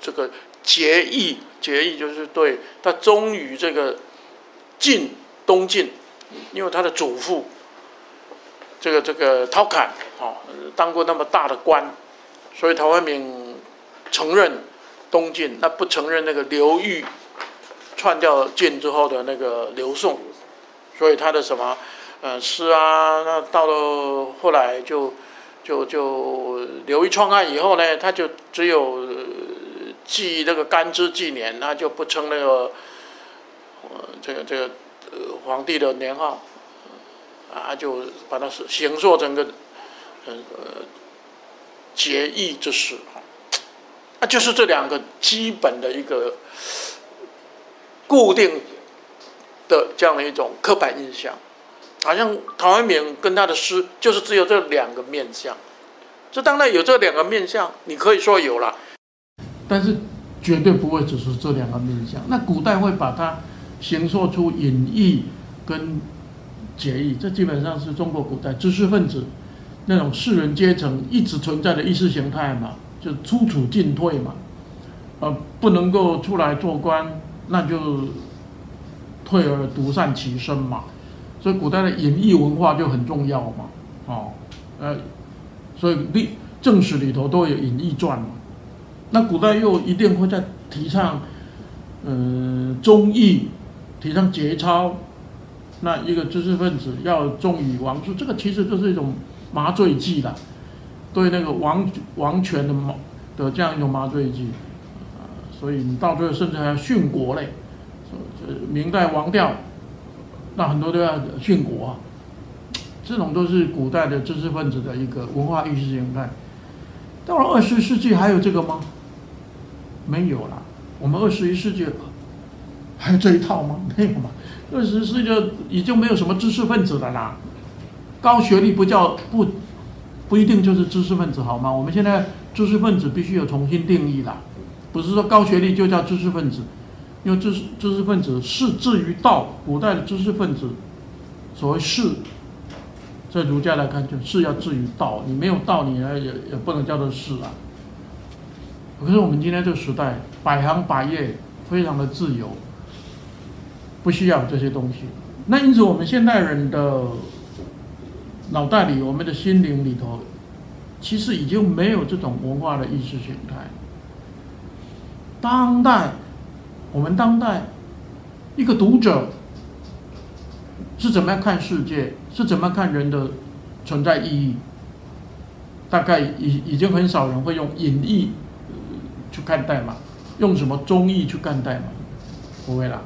这个节义，节义就是对他忠于这个晋东晋，因为他的祖父这个这个陶侃啊当过那么大的官，所以陶渊明承认东晋，那不承认那个刘裕篡掉晋之后的那个刘宋，所以他的什么？呃，是啊，那到了后来就就就刘裕创案以后呢，他就只有记那个干支纪年，他就不称那个呃这个这个呃皇帝的年号，啊，就把它形塑成个呃节义之事，啊，就是这两个基本的一个固定的这样的一种刻板印象。好像陶渊明跟他的诗就是只有这两个面相，这当然有这两个面相，你可以说有了，但是绝对不会只是这两个面相。那古代会把它形塑出隐逸跟节义，这基本上是中国古代知识分子那种士人阶层一直存在的意识形态嘛，就出处进退嘛，呃，不能够出来做官，那就退而独善其身嘛。所以古代的隐逸文化就很重要嘛，哦，呃，所以历正史里头都有隐逸传嘛。那古代又一定会在提倡，呃，忠义，提倡节操。那一个知识分子要忠于王室，这个其实就是一种麻醉剂啦，对那个王王权的麻的这样一种麻醉剂。啊，所以你到最后甚至还要殉国嘞，这明代亡掉。那很多都要殉国，这种都是古代的知识分子的一个文化意识形态。到了二十世纪还有这个吗？没有了。我们二十一世纪还有这一套吗？没有嘛。二十世纪已经没有什么知识分子了啦。高学历不叫不不一定就是知识分子好吗？我们现在知识分子必须有重新定义了，不是说高学历就叫知识分子。因为知识知识分子是至于道，古代的知识分子，所谓是，在儒家来看就是要至于道，你没有道，你也也也不能叫做是啊。可是我们今天这个时代，百行百业非常的自由，不需要这些东西。那因此，我们现代人的脑袋里，我们的心灵里头，其实已经没有这种文化的意识形态。当代。我们当代一个读者是怎么样看世界？是怎么样看人的存在意义？大概已已经很少人会用隐逸去看待嘛？用什么忠义去看待嘛？不会啦，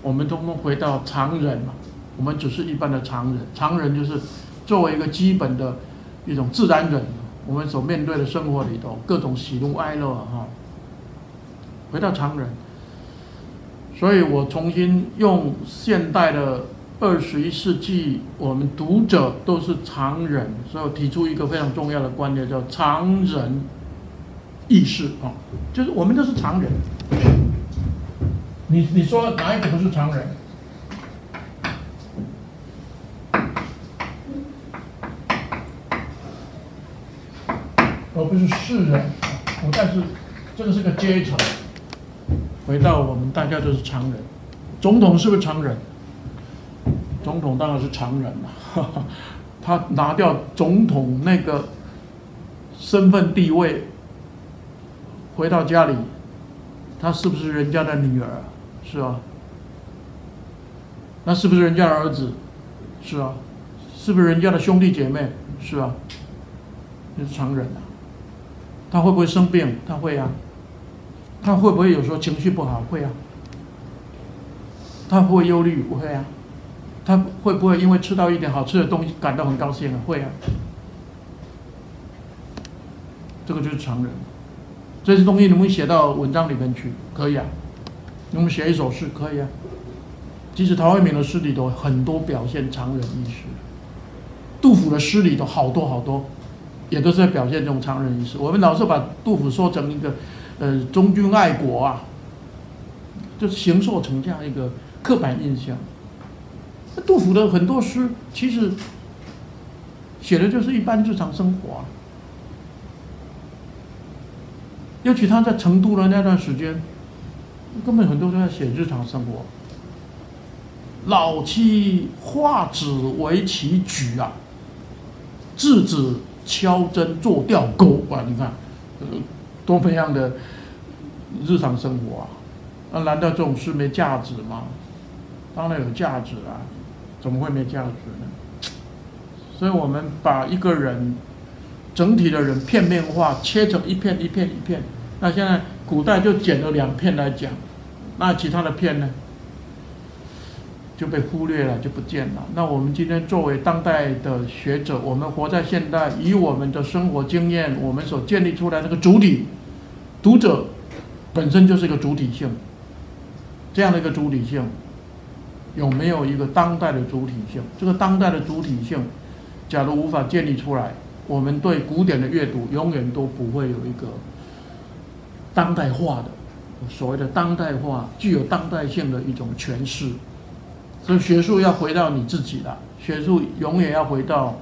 我们通通回到常人嘛。我们只是一般的常人，常人就是作为一个基本的一种自然人，我们所面对的生活里头各种喜怒哀乐哈，回到常人。所以我重新用现代的二十一世纪，我们读者都是常人，所以我提出一个非常重要的观念，叫常人意识啊，就是我们都是常人。你你说哪一个不是常人？而不是世人，但是这个是个阶层。回到我们大家都是常人，总统是不是常人？总统当然是常人了。他拿掉总统那个身份地位，回到家里，他是不是人家的女儿？是啊。那是不是人家的儿子？是啊。是不是人家的兄弟姐妹？是啊。那是常人啊。他会不会生病？他会啊。他会不会有时候情绪不好？会啊。他会不会忧虑？不会啊。他会不会因为吃到一点好吃的东西感到很高兴啊？会啊。这个就是常人。这些东西能不能写到文章里面去？可以啊。能不能写一首诗？可以啊。其实陶渊明的诗里头很多表现常人意识，杜甫的诗里头好多好多，也都是在表现这种常人意识。我们老是把杜甫说成一个，呃，忠君爱国啊，就是形塑成这样一个刻板印象。杜甫的很多诗其实写的就是一般日常生活。尤其他在成都的那段时间，根本很多都在写日常生活。老妻画纸为棋局啊，稚子敲针做钓钩啊！你看，多么样的日常生活啊！那难道这种事没价值吗？当然有价值啊！怎么会没价值呢？所以我们把一个人整体的人片面化，切成一片一片一片。那现在古代就剪了两片来讲，那其他的片呢就被忽略了，就不见了。那我们今天作为当代的学者，我们活在现代，以我们的生活经验，我们所建立出来那个主体，读者本身就是一个主体性，这样的一个主体性。有没有一个当代的主体性？这个当代的主体性，假如无法建立出来，我们对古典的阅读永远都不会有一个当代化的所谓的当代化、具有当代性的一种诠释。所以学术要回到你自己了，学术永远要回到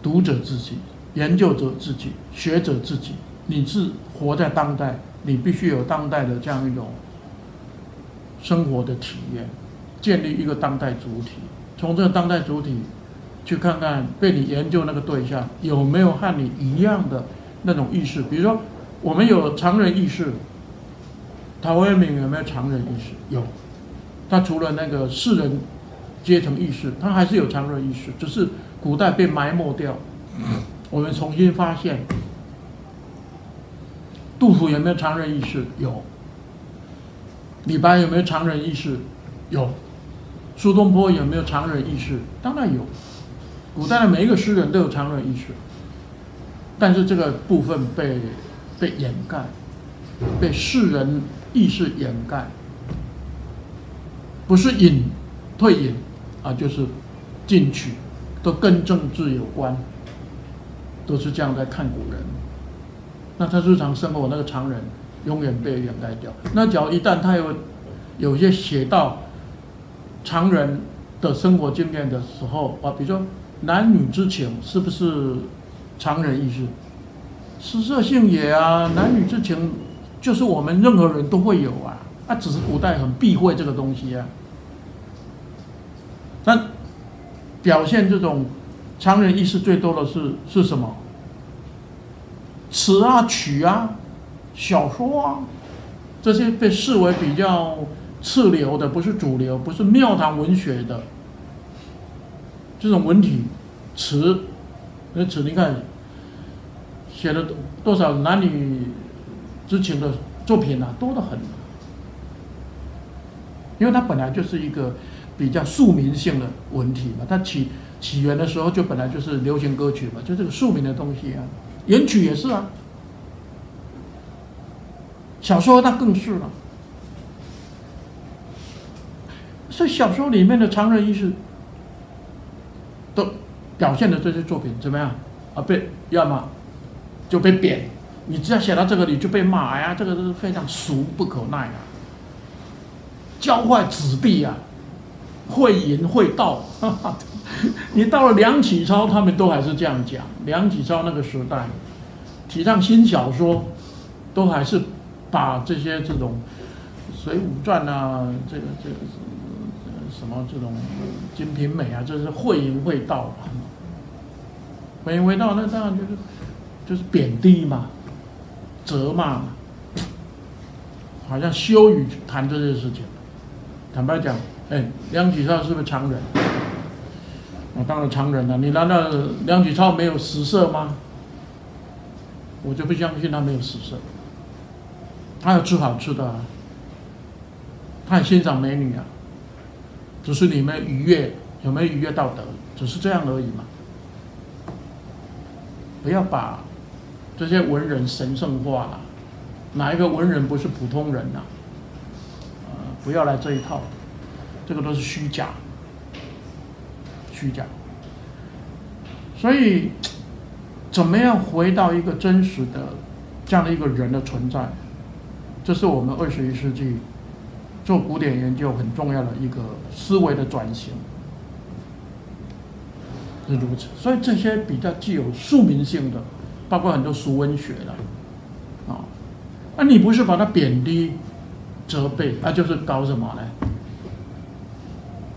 读者自己、研究者自己、学者自己。你是活在当代，你必须有当代的这样一种生活的体验。建立一个当代主体，从这个当代主体去看看被你研究那个对象有没有和你一样的那种意识。比如说，我们有常人意识，陶渊明有没有常人意识？有。他除了那个世人阶层意识，他还是有常人意识，只是古代被埋没掉。我们重新发现，杜甫有没有常人意识？有。李白有没有常人意识？有。苏东坡有没有常人意识？当然有，古代的每一个诗人都有常人意识，但是这个部分被被掩盖，被世人意识掩盖，不是隐退隐啊，就是进取，都跟政治有关，都是这样在看古人。那他日常生活那个常人永远被掩盖掉。那假如一旦他有有些写到。常人的生活经验的时候啊，比如说男女之情是不是常人意识？食色性也啊，男女之情就是我们任何人都会有啊，那只是古代很避讳这个东西啊。那表现这种常人意识最多的是是什么？词啊曲啊，小说啊，这些被视为比较。次流的不是主流，不是庙堂文学的这种文体词，那词你看写了多少男女之情的作品啊，多得很。因为它本来就是一个比较庶民性的文体嘛，它起起源的时候就本来就是流行歌曲嘛，就这个庶民的东西啊，元曲也是啊，小说那更是了。所以小说里面的常人意识，都表现的这些作品怎么样啊？被要么就被贬，你只要写到这个你就被骂，呀，这个都是非常俗不可耐啊，教坏子弟啊，会淫会道。你到了梁启超，他们都还是这样讲。梁启超那个时代，提倡新小说，都还是把这些这种《水浒传》啊，这个这个。什么这种《金瓶梅》啊，这是会淫会道嘛？会淫会道，那当然就是就是贬低嘛，责骂嘛，好像羞于谈这些事情。坦白讲，哎，梁启超是不是常人？我当然常人了。你难道梁启超没有食色吗？我就不相信他没有食色。他要吃好吃的啊，他很欣赏美女啊。只是你们愉悦有没有愉悦道德，只是这样而已嘛。不要把这些文人神圣化了，哪一个文人不是普通人呐？呃，不要来这一套，这个都是虚假，虚假。所以，怎么样回到一个真实的这样的一个人的存在，这是我们二十一世纪做古典研究很重要的一个思维的转型。是如此，所以这些比较具有庶民性的，包括很多俗文学的，啊，那你不是把它贬低、责备，那就是搞什么呢？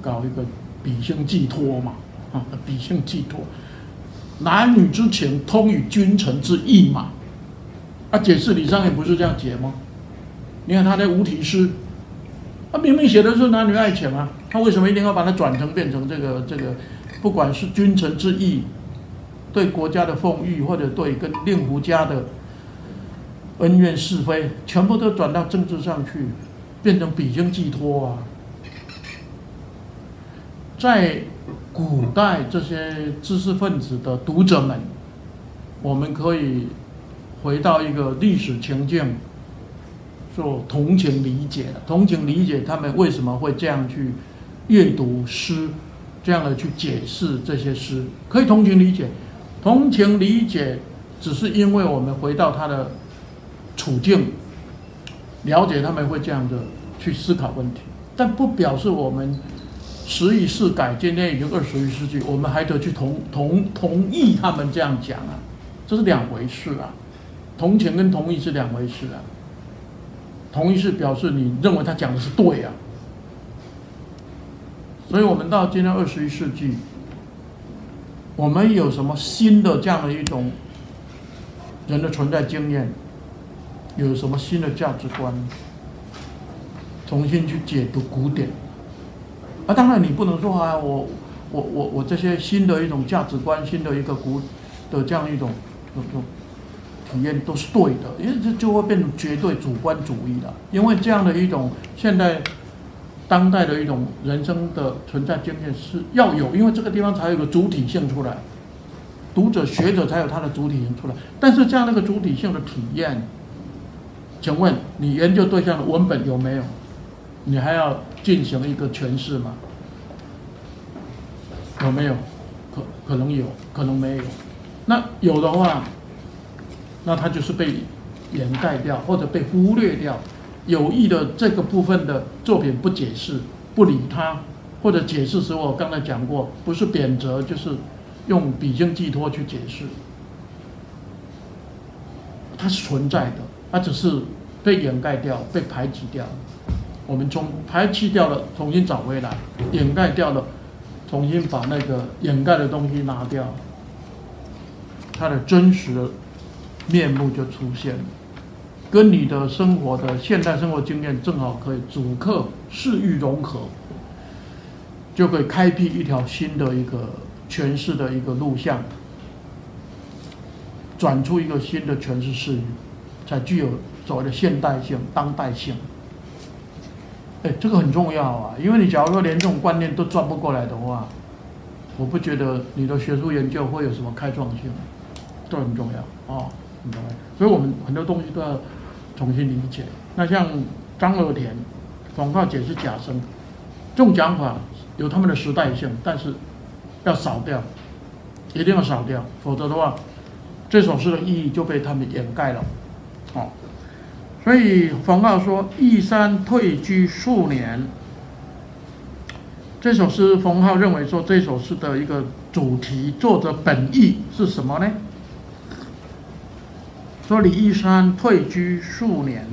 搞一个比兴寄托嘛，啊，比兴寄托，男女之情通与君臣之义嘛，啊，解释礼上也不是这样解吗？你看他的无题诗，他明明写的是男女爱情啊，他为什么一定要把它转成变成这个这个？不管是君臣之义，对国家的奉御，或者对跟令狐家的恩怨是非，全部都转到政治上去，变成比兴寄托啊！在古代这些知识分子的读者们，我们可以回到一个历史情境，做同情理解，同情理解他们为什么会这样去阅读诗。这样的去解释这些诗，可以同情理解，同情理解，只是因为我们回到他的处境，了解他们会这样的去思考问题，但不表示我们时移世改，今天已经二十一世纪，我们还得去同同同意他们这样讲啊，这是两回事啊，同情跟同意是两回事啊，同意是表示你认为他讲的是对啊。所以，我们到今天二十一世纪，我们有什么新的这样的一种人的存在经验？有什么新的价值观？重新去解读古典。啊，当然你不能说啊，我我我我这些新的一种价值观，新的一个古的这样一种种种体验都是对的，因为这就会变成绝对主观主义了。因为这样的一种现在。当代的一种人生的存在经验是要有，因为这个地方才有个主体性出来，读者学者才有他的主体性出来。但是这样那个主体性的体验，请问你研究对象的文本有没有？你还要进行一个诠释吗？有没有？可可能有，可能没有。那有的话，那它就是被掩盖掉或者被忽略掉。有意的这个部分的作品不解释，不理他，或者解释时我刚才讲过，不是贬谪，就是用比兴寄托去解释，它是存在的，它只是被掩盖掉、被排挤掉。我们从排斥掉了，重新找回来；掩盖掉了，重新把那个掩盖的东西拿掉，它的真实的面目就出现了。跟你的生活的现代生活经验正好可以主客视域融合，就可以开辟一条新的一个诠释的一个录像，转出一个新的诠释视域，才具有所谓的现代性、当代性。哎，这个很重要啊，因为你假如说连这种观念都转不过来的话，我不觉得你的学术研究会有什么开创性，这很重要啊，很重要。所以我们很多东西都要。重新理解，那像张乐田、广告解释假声，这种讲法有他们的时代性，但是要扫掉，一定要扫掉，否则的话，这首诗的意义就被他们掩盖了。哦，所以冯浩说“义山退居数年”，这首诗冯浩认为说这首诗的一个主题，作者本意是什么呢？说李义山退居数年，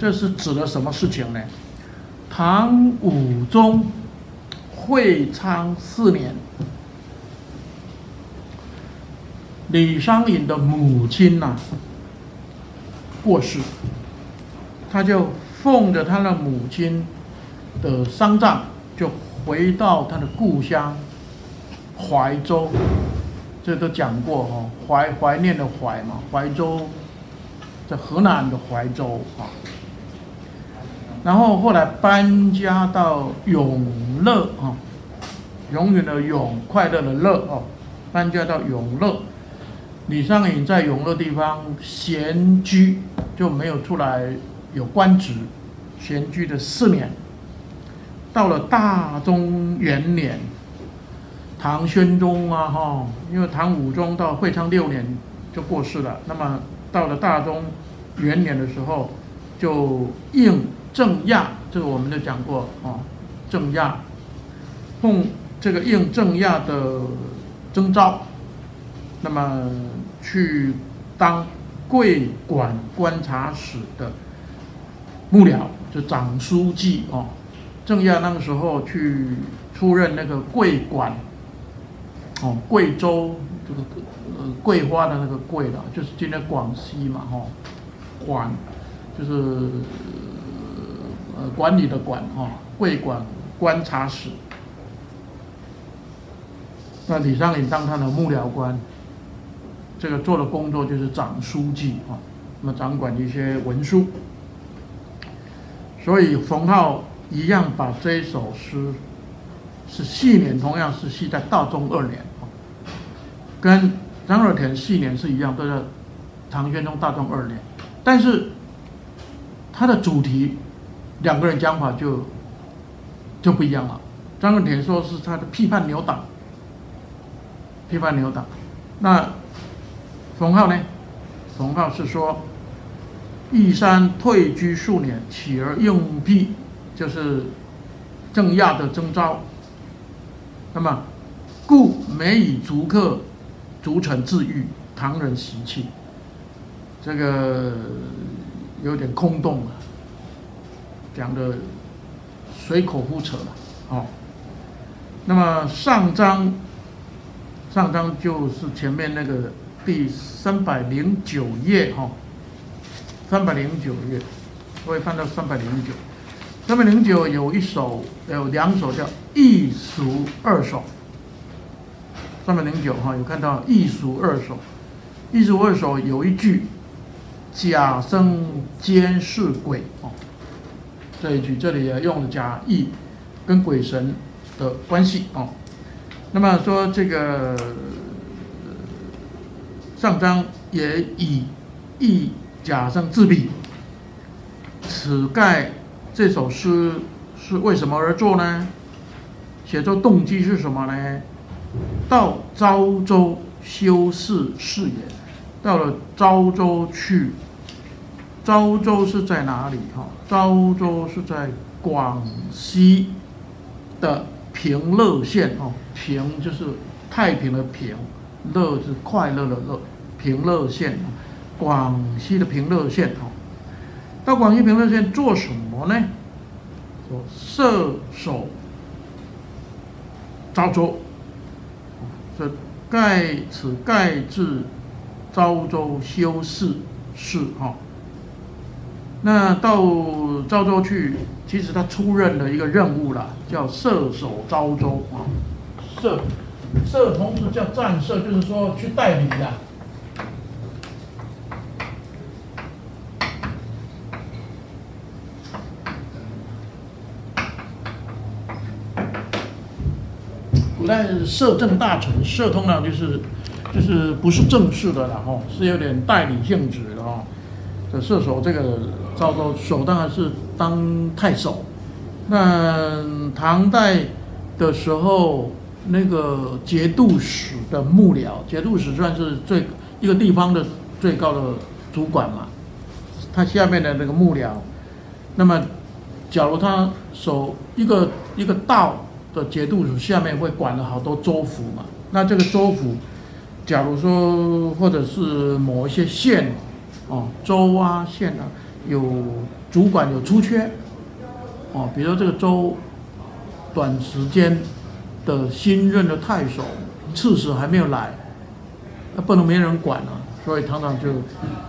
这是指的什么事情呢？唐武宗会昌四年，李商隐的母亲呐过世，他就奉着他的母亲的丧葬，就回到他的故乡怀州。这都讲过哈，怀怀念的怀嘛，怀州在河南的怀州啊。然后后来搬家到永乐啊，永远的永，快乐的乐哦，搬家到永乐。李商隐在永乐地方闲居，就没有出来有官职，闲居的四年。到了大中元年，唐宣宗啊哈，因为唐武宗到会昌六年就过世了，那么到了大中元年的时候，就应郑亚，这个我们都讲过啊，郑亚奉这个应郑亚的征召。那么去当贵管观察使的幕僚，就长书记哦。郑亚那个时候去出任那个桂管，哦，贵州这个呃桂花的那个桂了，就是今天广西嘛，哈，管就是呃管理的管哈，桂管观察使。那李商隐当他的幕僚官。这个做的工作就是掌书记啊，那么掌管一些文书，所以冯浩一样把这一首诗是系年，同样是系在大中二年，跟张尔田系年是一样，都在唐玄宗大中二年，但是他的主题两个人讲法就就不一样了。张尔田说是他的批判牛党，批判牛党，那。冯浩呢？冯浩是说，义山退居数年，起而应辟，就是郑亚的征召。那么，故每以逐客、逐臣自喻，唐人习气。这个有点空洞了，讲的随口胡扯了。哦，那么上章，上章就是前面那个。第三百零九页哈，三百零九页，各位翻到三百零九，三百零九有一首，有两首叫《异俗二首》。三百零九哈，有看到《异俗二首》，《异俗二首》有一句“假生监视鬼”哦，这一句这里也用假意跟鬼神的关系哦。那么说这个。上章也以一假生自比，此盖这首诗是为什么而作呢？写作动机是什么呢？到昭州修寺事也，到了昭州去，昭州是在哪里？哈，昭州是在广西的平乐县。哦，平就是太平的平，乐是快乐的乐。平乐县，广西的平乐县哦，到广西平乐县做什么呢？说射手昭州，这盖此盖至昭州修寺事哈。那到昭州去，其实他出任了一个任务了，叫射手昭州啊。射射同时叫战射，就是说去代理的。在摄政大臣，摄通常就是就是不是正式的了哈，是有点代理性质的哈。这射手这个赵州守当然是当太守。那唐代的时候，那个节度使的幕僚，节度使算是最一个地方的最高的主管嘛。他下面的那个幕僚，那么假如他守一个一个道。的节度使下面会管了好多州府嘛？那这个州府，假如说或者是某一些县，哦，州啊县啊，有主管有出缺，哦，比如说这个州短时间的新任的太守、刺史还没有来，那不能没人管啊，所以常常就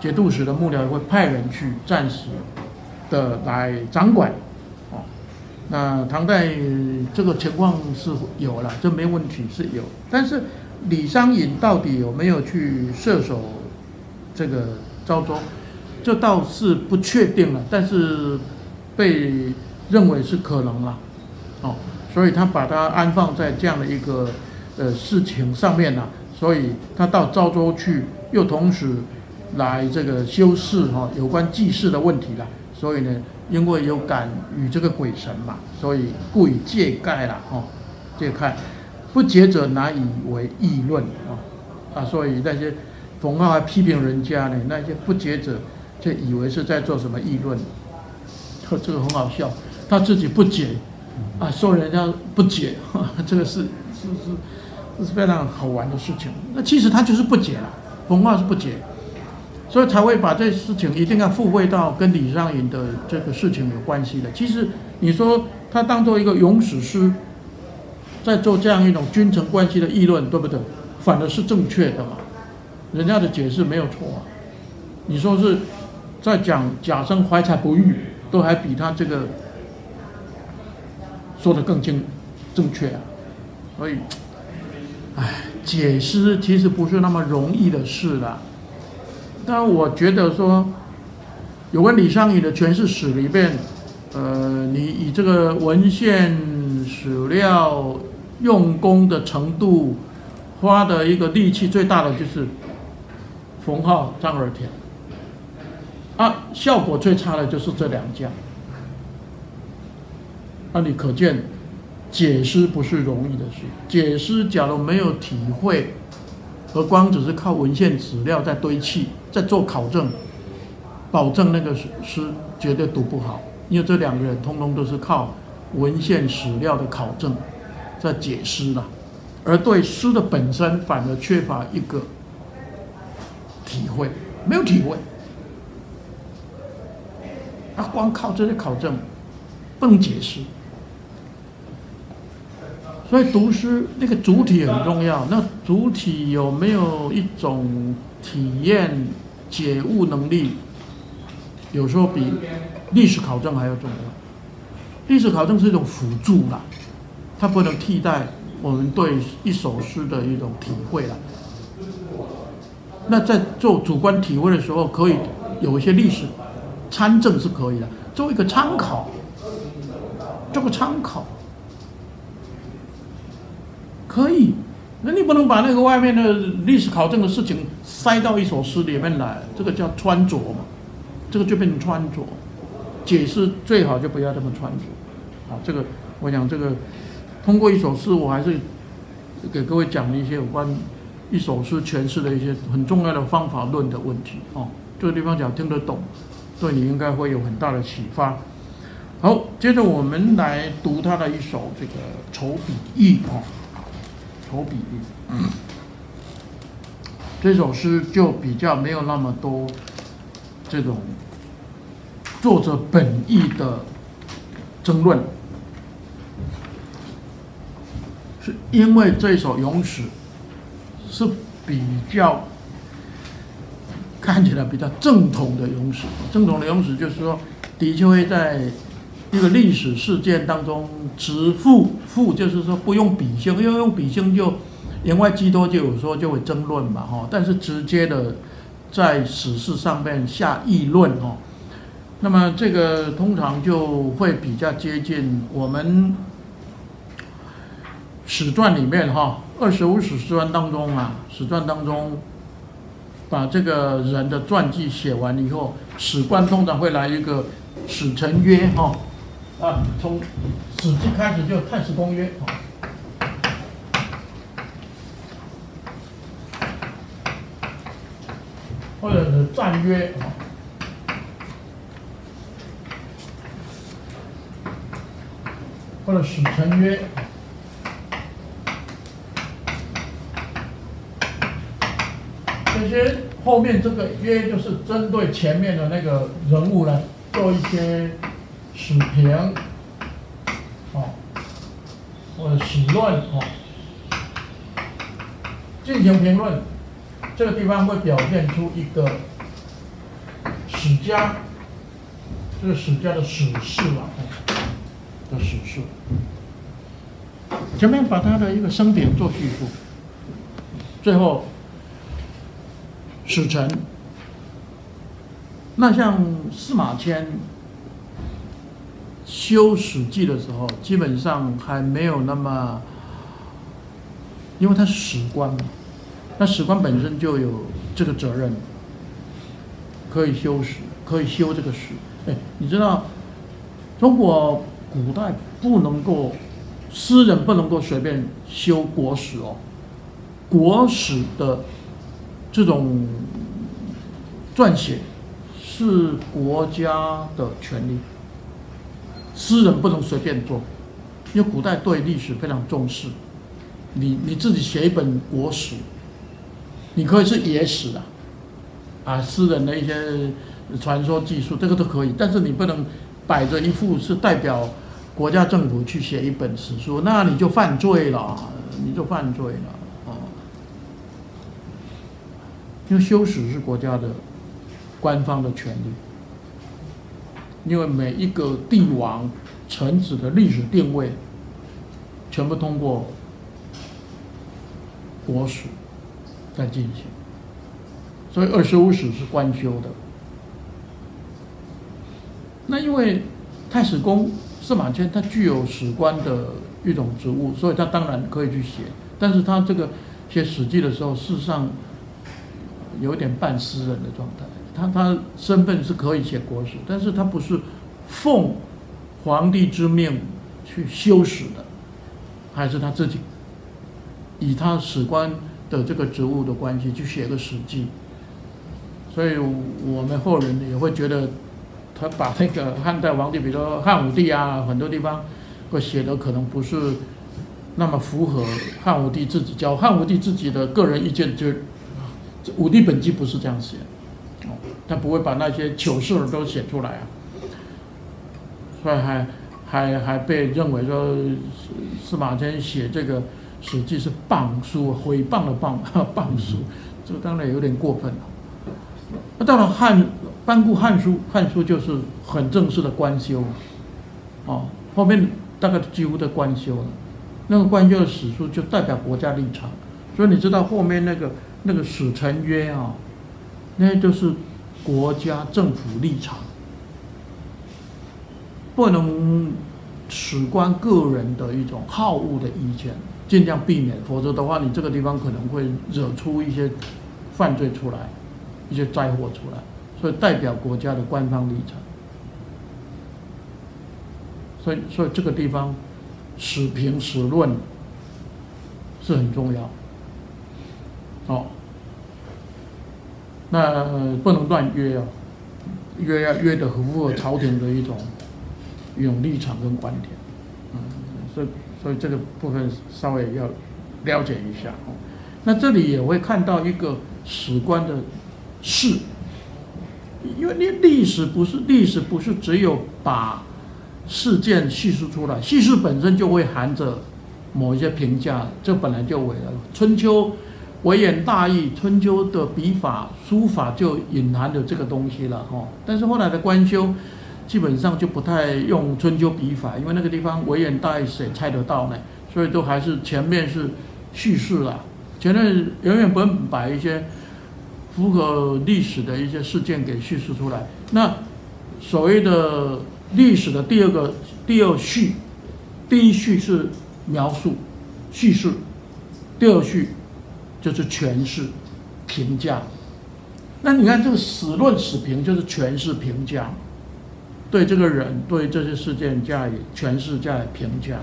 节度使的幕僚会派人去暂时的来掌管。那唐代这个情况是有了，这没问题是有，但是李商隐到底有没有去射手这个昭州，这倒是不确定了，但是被认为是可能了，哦，所以他把它安放在这样的一个呃事情上面呢，所以他到昭州去，又同时来这个修饰哈有关祭祀的问题了，所以呢，因为有感与这个鬼神嘛，所以故以借盖了哦，借盖，不解者难以为议论啊啊，所以那些冯浩还批评人家呢，那些不解者就以为是在做什么议论，这个很好笑。他自己不解，啊，说人家不解，这个是是是是非常好玩的事情。那其实他就是不解了，冯浩是不解，所以才会把这事情一定要附会到跟李商隐的这个事情有关系的。其实你说他当做一个咏史诗，在做这样一种君臣关系的议论，对不对？反而是正确的嘛，人家的解释没有错。你说是在讲贾生怀才不遇，都还比他这个。说的更正正确啊，所以，哎，解释其实不是那么容易的事了。但我觉得说，有关李商隐的诠释史里边，呃，你以这个文献史料用功的程度，花的一个力气最大的就是冯浩、张尔田，啊，效果最差的就是这两家。那你可见，解释不是容易的事。解释假如没有体会，而光只是靠文献史料在堆砌，在做考证，保证那个诗绝对读不好。因为这两个人通通都是靠文献史料的考证在解诗的，而对诗的本身反而缺乏一个体会，没有体会。他光靠这些考证，不能解释。所以读诗那个主体很重要，那主体有没有一种体验解悟能力？有时候比历史考证还要重要。历史考证是一种辅助啦，它不能替代我们对一首诗的一种体会啦。那在做主观体会的时候，可以有一些历史参证是可以的，作为一个参考，做个参考。可以，那你不能把那个外面的历史考证的事情塞到一首诗里面来，这个叫穿着嘛，这个就变成穿着，解释最好就不要这么穿着，啊，这个我想这个通过一首诗，我还是给各位讲了一些有关一首诗诠释的一些很重要的方法论的问题哦，这个地方讲听得懂，对你应该会有很大的启发。好，接着我们来读他的一首这个《丑比翼》哦。投比喻，这首诗就比较没有那么多这种作者本意的争论，是因为这首咏史是比较看起来比较正统的咏史，正统的咏史就是说，的确会在。一个历史事件当中，直复复就是说不用笔性，因为用笔性就言外之多，就有时候就会争论嘛，哈。但是直接的在史事上面下议论，哦，那么这个通常就会比较接近我们史传里面，哈，二十五史传当中啊，史传当中把这个人的传记写完以后，史官通常会来一个史臣曰，哈。啊，从《史记》开始就《太史公约》或者是《战约》或者《史臣约》，这些后面这个约就是针对前面的那个人物来做一些。史评，哦，或者史论，哦，进行评论，这个地方会表现出一个史家，这个史家的史事啊，的史事。前面把他的一个生平做叙述，最后史臣。那像司马迁修《史记》的时候，基本上还没有那么，因为他史官嘛，那史官本身就有这个责任，可以修史，可以修这个史。哎，你知道，中国古代不能够，诗人不能够随便修国史哦，国史的这种撰写。是国家的权利，私人不能随便做，因为古代对历史非常重视。你你自己写一本国史，你可以是野史啊，啊，私人的一些传说技术，这个都可以，但是你不能摆着一副是代表国家政府去写一本史书，那你就犯罪了，你就犯罪了啊！因为修史是国家的。官方的权利，因为每一个帝王、臣子的历史定位，全部通过国史在进行，所以二十五史是官修的。那因为太史公司马迁他具有史官的一种职务，所以他当然可以去写，但是他这个写《史记》的时候，事实上有点半私人的状态。他他身份是可以写国史，但是他不是奉皇帝之命去修史的，还是他自己以他史官的这个职务的关系去写个史记，所以我们后人也会觉得他把那个汉代皇帝，比如说汉武帝啊，很多地方会写的可能不是那么符合汉武帝自己教汉武帝自己的个人意见，就武帝本纪不是这样写。他不会把那些糗事都写出来啊，所以还还还被认为说司马迁写这个史记是谤书，毁谤的谤，谤书，这当然有点过分了。那到了汉颁布汉书，汉书就是很正式的官修，哦，后面大概几乎都官修了。那个官修的史书就代表国家立场，所以你知道后面那个那个史臣约啊，那就是。国家政府立场不能史官个人的一种好恶的意见，尽量避免，否则的话，你这个地方可能会惹出一些犯罪出来，一些灾祸出来。所以代表国家的官方立场，所以所以这个地方史评史论是很重要，好。那不能乱约哦，约要约的符合朝廷的一种一种立场跟观点，嗯，所以所以这个部分稍微要了解一下哦。那这里也会看到一个史官的事，因为历历史不是历史不是只有把事件叙述出来，叙事本身就会含着某一些评价，这本来就为了春秋。微言大义，春秋的笔法书法就隐含着这个东西了哈。但是后来的官修，基本上就不太用春秋笔法，因为那个地方微言大义谁猜得到呢？所以都还是前面是叙事了，前面远远不会把一些符合历史的一些事件给叙述出来。那所谓的历史的第二个第二序，第一序是描述叙事，第二序。就是诠释、评价。那你看这个史论、史评，就是诠释、评价，对这个人、对这些事件加以诠释、加以评价。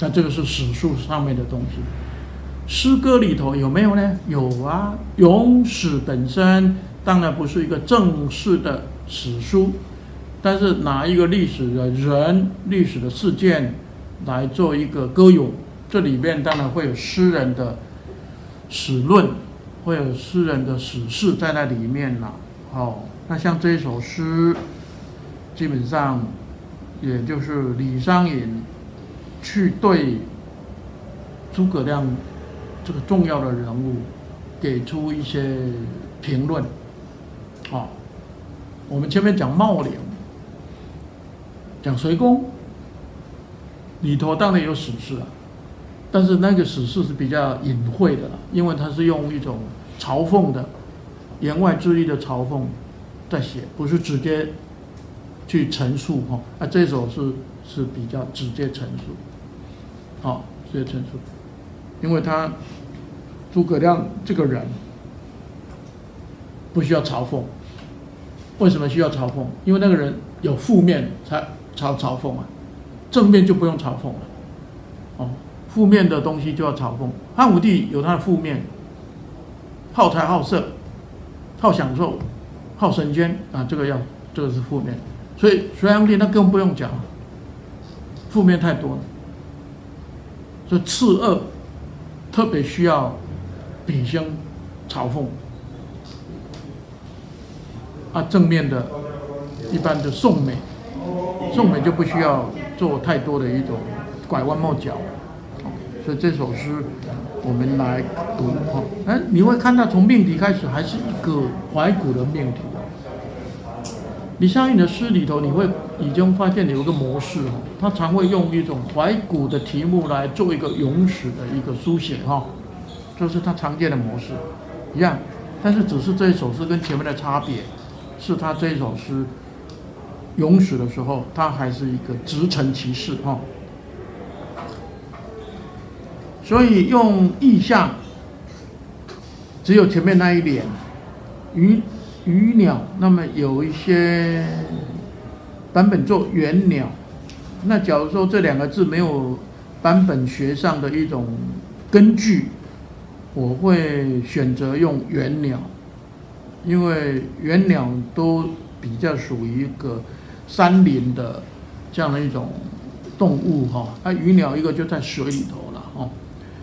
那这个是史书上面的东西。诗歌里头有没有呢？有啊。咏史本身当然不是一个正式的史书，但是拿一个历史的人、历史的事件来做一个歌咏。这里面当然会有诗人的史论，会有诗人的史事在那里面了。哦，那像这一首诗，基本上也就是李商隐去对诸葛亮这个重要的人物给出一些评论。啊，我们前面讲茂陵，讲隋公，里头当然有史事啊，但是那个史事是比较隐晦的了，因为他是用一种嘲讽的言外之意的嘲讽在写，不是直接去陈述哈。啊，这首是是比较直接陈述，好，直接陈述，因为他诸葛亮这个人不需要嘲讽。为什么需要嘲讽？因为那个人有负面才嘲嘲讽啊，正面就不用嘲讽了。负面的东西就要嘲讽。汉武帝有他的负面，好财好色，好享受，好神仙啊，这个要这个是负面。所以隋炀帝那更不用讲，负面太多了。所以次恶特别需要比兴嘲讽。啊，正面的，一般的颂美，颂美就不需要做太多的一种拐弯抹角，所以这首诗我们来读哈。哎，你会看到从命题开始还是一个怀古的命题。李商隐的诗里头，你会已经发现有一个模式哈，他常会用一种怀古的题目来做一个咏史的一个书写哈，这是他常见的模式，一样，但是只是这一首诗跟前面的差别。是他这一首诗咏史的时候，他还是一个直陈其事哈，所以用意象，只有前面那一点，鱼鱼鸟，那么有一些版本做原鸟，那假如说这两个字没有版本学上的一种根据，我会选择用原鸟。因为原鸟都比较属于一个山林的这样的一种动物哈，那鱼鸟一个就在水里头。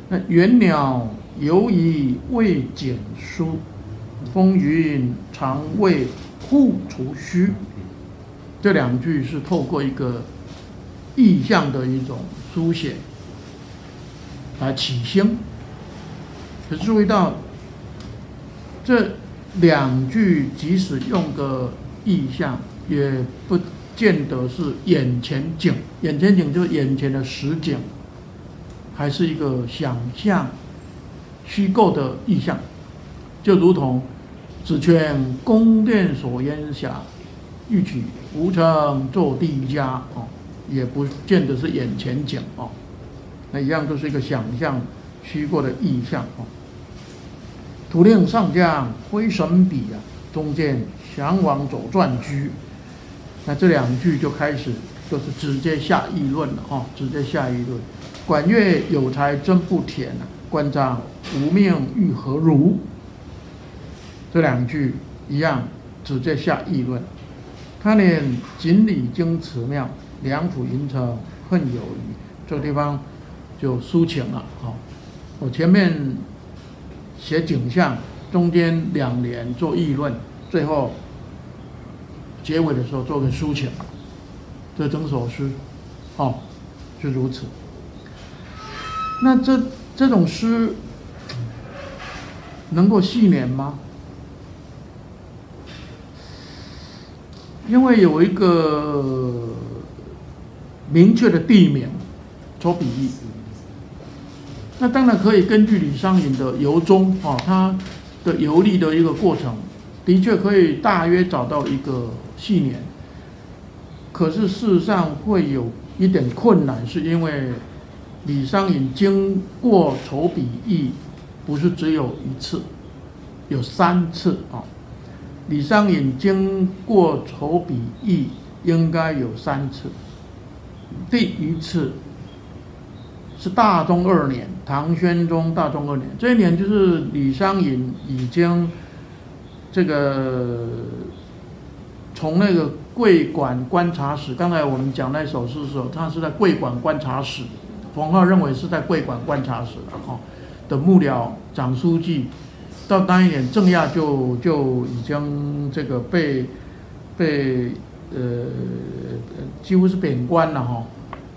那猿鸟游以未减书，风云常为护除虚。这两句是透过一个意象的一种书写来起兴。可是注意到这。两句即使用个意象，也不见得是眼前景。眼前景就是眼前的实景，还是一个想象、虚构的意象。就如同“只劝宫殿所烟霞，欲取吴城作帝家”哦，也不见得是眼前景哦。那一样都是一个想象、虚构的意象哦。图令上将挥神笔啊，中间降王走转居。那这两句就开始就是直接下议论了哈，直接下议论。管乐有才真不甜啊，关张无命欲何如？这两句一样直接下议论。他连锦鲤经此妙，两府银城恨有余。这个地方就抒情了哈。我前面。写景象，中间两联做议论，最后结尾的时候做个抒情，这整首诗，哦，就如此。那这这种诗能够细联吗？因为有一个明确的地名，做比喻。那当然可以根据李商隐的游踪啊，他的游历的一个过程，的确可以大约找到一个细年。可是事实上会有一点困难，是因为李商隐经过筹笔驿，不是只有一次，有三次啊。李商隐经过筹笔驿应该有三次，第一次。是大中二年，唐宣宗大中二年，这一年就是李商隐已经这个从那个桂馆观察使，刚才我们讲那首诗的时候，他是在桂馆观察使，冯浩认为是在桂馆观察使的哈的幕僚长书记，到当一年郑亚就就已经这个被被呃几乎是贬官了哈，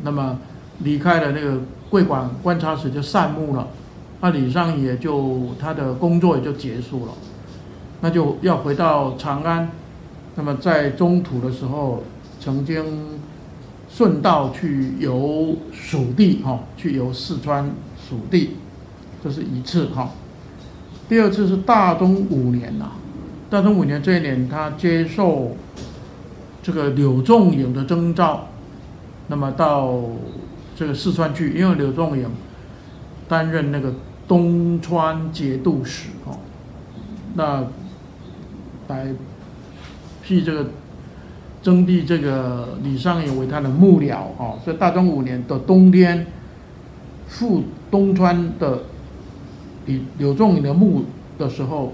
那么离开了那个。桂馆观察使就散幕了，那李尚也就他的工作也就结束了，那就要回到长安。那么在中途的时候，曾经顺道去游蜀地，哈，去游四川蜀地，这是一次，哈。第二次是大中五年呐，大中五年这一年，他接受这个柳仲颖的征召，那么到这个四川去，因为柳仲颖担任那个东川节度使，哦，那来。替这个征地这个李商隐为他的幕僚啊，所以大中五年的冬天赴东川的李柳仲颖的墓的时候，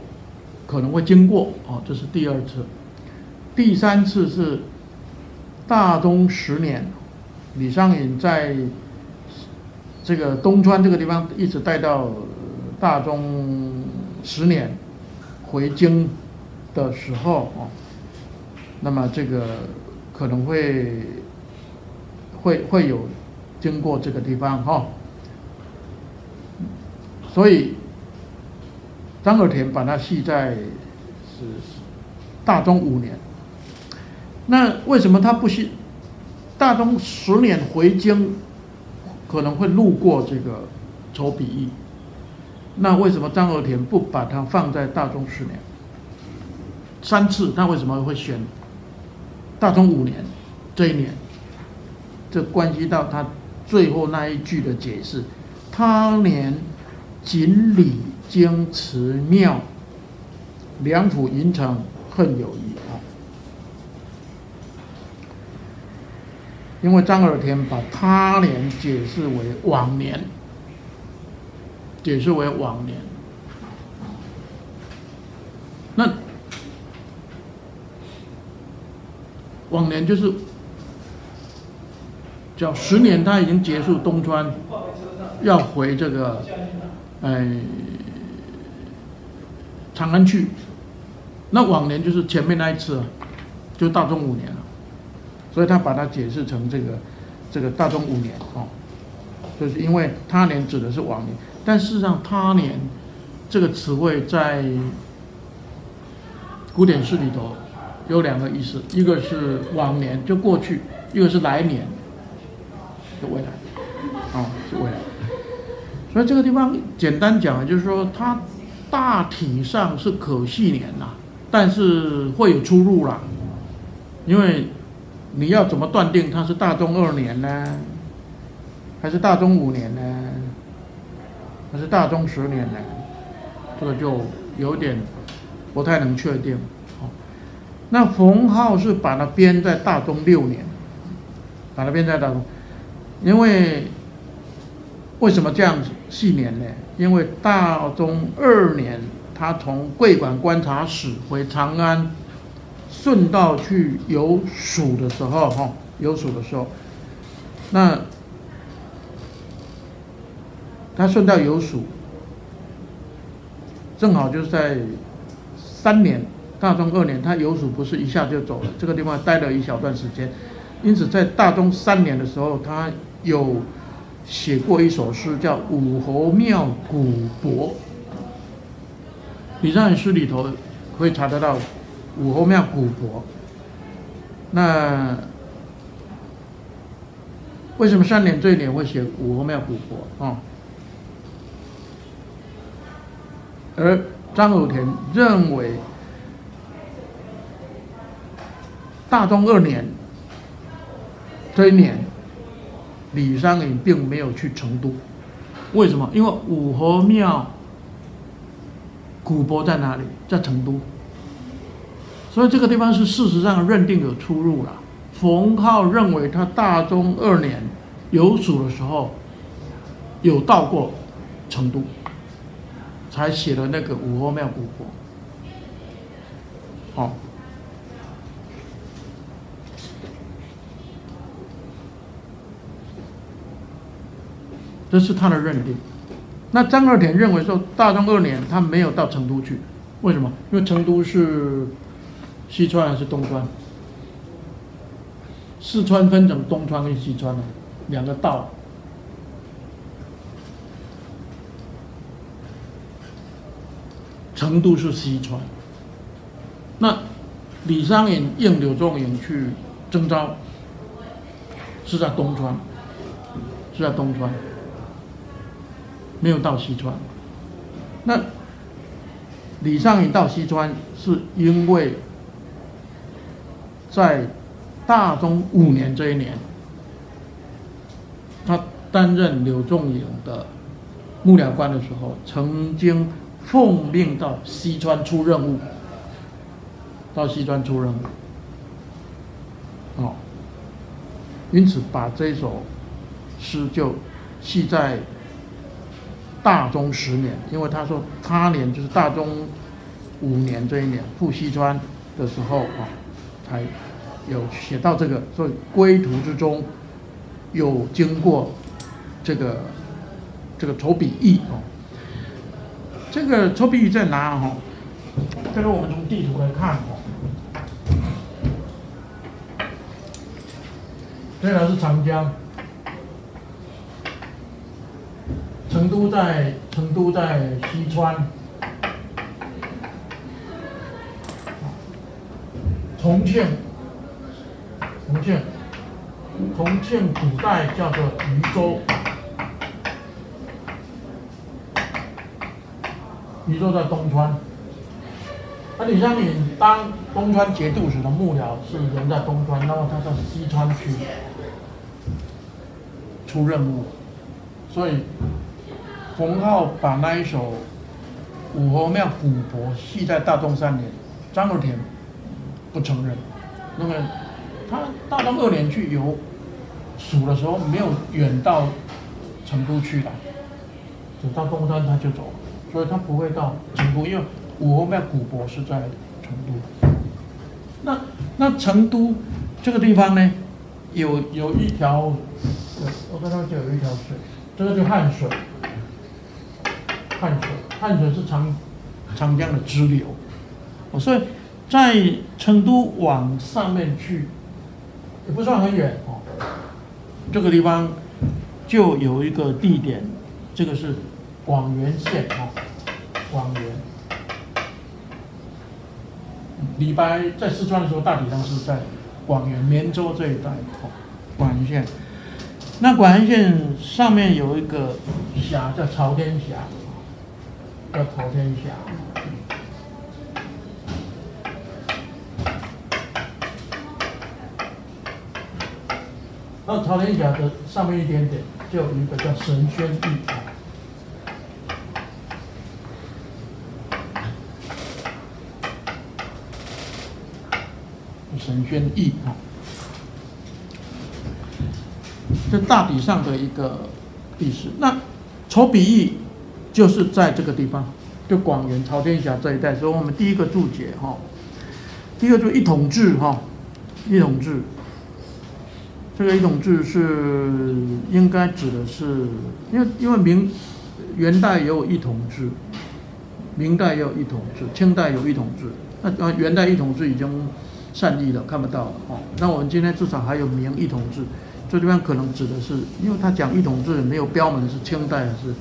可能会经过哦，这是第二次。第三次是大中十年，李商隐在这个东川这个地方一直待到大中十年回京的时候啊。那么这个可能会会会有经过这个地方哈，所以张尔田把它系在是大中五年。那为什么他不系大中十年回京可能会路过这个仇比翼？那为什么张尔田不把它放在大中十年？三次，他为什么会选？大中五年，这一年，这关系到他最后那一句的解释：他年锦里京祠庙，梁府银城恨有余啊。因为张尔田把他年解释为往年，解释为往年，那。往年就是叫十年，他已经结束东川，要回这个哎长安去。那往年就是前面那一次，就大中五年了，所以他把它解释成这个这个大中五年哦，就是因为他年指的是往年，但事实上他年这个词汇在古典诗里头。有两个意思，一个是往年就过去，一个是来年，就未来，哦，是未来。所以这个地方简单讲，就是说它大体上是可系年呐，但是会有出入啦。因为你要怎么断定它是大中二年呢？还是大中五年呢？还是大中十年呢？这个就有点不太能确定。那冯浩是把它编在大中六年，把它编在大中，因为为什么这样子细年呢？因为大中二年，他从桂馆观察使回长安，顺道去游蜀的时候，哈，游蜀的时候，那他顺道游蜀，正好就是在三年。大中二年，他游蜀不是一下就走了，这个地方待了一小段时间，因此在大中三年的时候，他有写过一首诗，叫《武侯庙古柏》。李商隐诗里头可以查得到《武侯庙古柏》。那为什么三年这一年会写《武侯庙古柏》啊？而张友田认为。大中二年，这一年，李商隐并没有去成都，为什么？因为武侯庙古柏在哪里？在成都，所以这个地方是事实上认定有出入了。冯浩认为他大中二年游蜀的时候，有到过成都，才写了那个武侯庙古柏。好。这是他的认定。那张二田认为说，大中二年他没有到成都去，为什么？因为成都是西川还是东川？四川分成东川跟西川的两个道。成都是西川。那李商隐应柳宗元去征召，是在东川，是在东川，没有到西川。那李商隐到西川，是因为在大中五年这一年，他担任柳仲颖的幕僚官的时候，曾经奉命到西川出任务，到西川出任务，哦，因此把这首诗就系在大中十年，因为他说他年就是大中五年这一年赴西川的时候啊，才有写到这个，所以归途之中有经过这个这个筹笔驿哦，这个筹笔驿在哪哈？这个我们从地图来看哦，这条是长江。成都在成都在西川，重庆，重庆，重庆古代叫做渝州，渝州在东川。那李商隐当东川节度使的幕僚是人在东川，那么他在西川区出任务，所以。冯浩把那一首《武侯庙古柏》系在大东三年，张若田不承认。那么他大东二年去游蜀的时候，没有远到成都去的，走到东山他就走了，所以他不会到成都，因为《武侯庙古柏》是在成都。那那成都这个地方呢，有有一条，我看到就有一条水，这个就汉水。汉水，汉水是长长江的支流，所以在成都往上面去也不算很远哦。这个地方就有一个地点，这个是广元县哦，广元。李白在四川的时候，大体上是在广元、绵州这一带哦，广元县。那广元县上面有一个峡叫朝天峡。叫朝天峡，那朝天峡的上面一点点，就有一个叫神轩驿。神轩驿啊，这大体上的一个历史。那筹笔驿。就是在这个地方，就广元朝天峡这一带。所以我们第一个注解哈，第一个就一统制哈，一统制。这个一统制是应该指的是，因为因为明元代也有一统制，明代也有一统制，清代有一统制。那呃元代一统制已经善意了，看不到了哦。那我们今天至少还有明一统制，这地方可能指的是，因为他讲一统制没有标门是清代还是？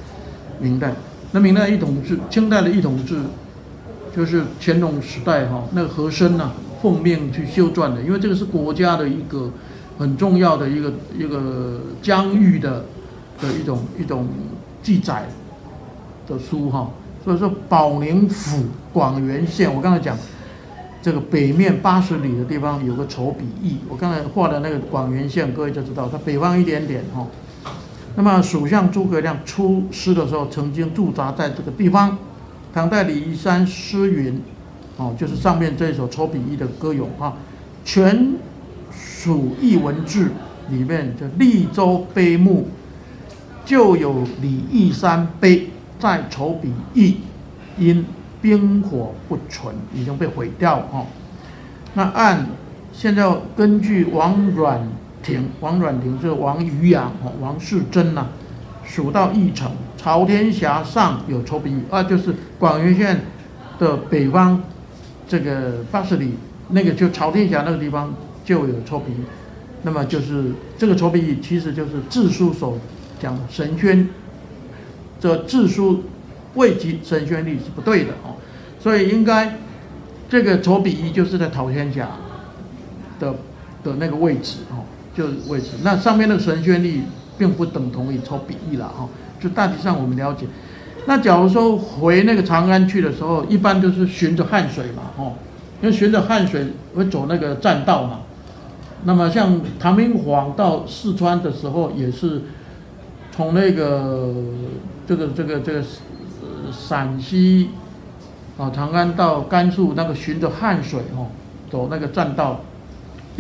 明代，那明代一统制，清代的一统制，就是乾隆时代哈，那个和珅呐奉命去修撰的，因为这个是国家的一个很重要的一个一个疆域的的一种一种记载的书哈，所以说保宁府广元县，我刚才讲这个北面八十里的地方有个筹笔驿，我刚才画的那个广元县，各位就知道它北方一点点哈。那么，蜀相诸葛亮出师的时候，曾经驻扎在这个地方。唐代李义山诗云：“哦，就是上面这一首抽笔驿的歌咏哈，全蜀艺文志里面就利州碑墓，就有李义山碑在筹笔驿，因兵火不存，已经被毁掉哈。那按现在根据王阮。亭王阮亭是王渔阳，王世贞呐，蜀道义城朝天峡上有筹笔驿啊，就是广元县的北方这个八十里，那个就朝天峡那个地方就有筹笔，那么就是这个筹笔驿其实就是字书所讲的神宣，这字书未及神宣力是不对的哦，所以应该这个丑比一就是在桃天峡的的那个位置哦，就是位置。那上面的神宣力并不等同于丑比一了哈，就大体上我们了解。那假如说回那个长安去的时候，一般都是循着汉水嘛，哦，因为循着汉水会走那个栈道嘛。那么像唐明皇到四川的时候，也是从那个这个这个这个呃陕西啊长安到甘肃那个循着汉水哦走那个栈道，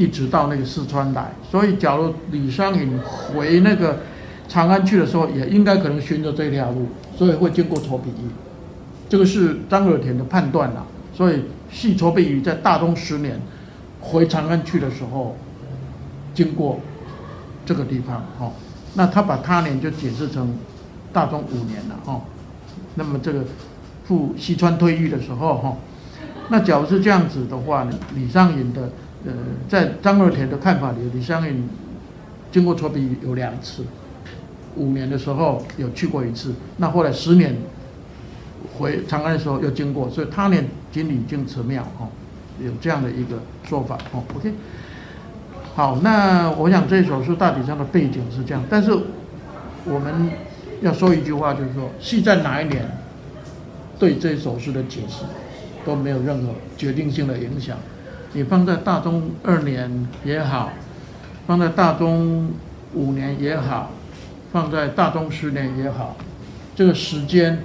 一直到那个四川来。所以假如李商隐回那个长安去的时候，也应该可能循着这条路。所以会经过筹比喻，这个是张尔田的判断啦。所以系筹比喻在大中十年回长安去的时候，经过这个地方哦。那他把他年就解释成大中五年了哦。那么这个赴西川退役的时候哈，那假如是这样子的话呢，李商隐的呃，在张若田的看法里，李商隐经过筹比喻有两次。五年的时候有去过一次，那后来十年回长安的时候又经过，所以他念经理经祠庙哦，有这样的一个说法哦。OK，好，那我想这首诗大体上的背景是这样，但是我们要说一句话，就是说戏在哪一年，对这首诗的解释都没有任何决定性的影响。你放在大中二年也好，放在大中五年也好。放在大中十年也好，这个时间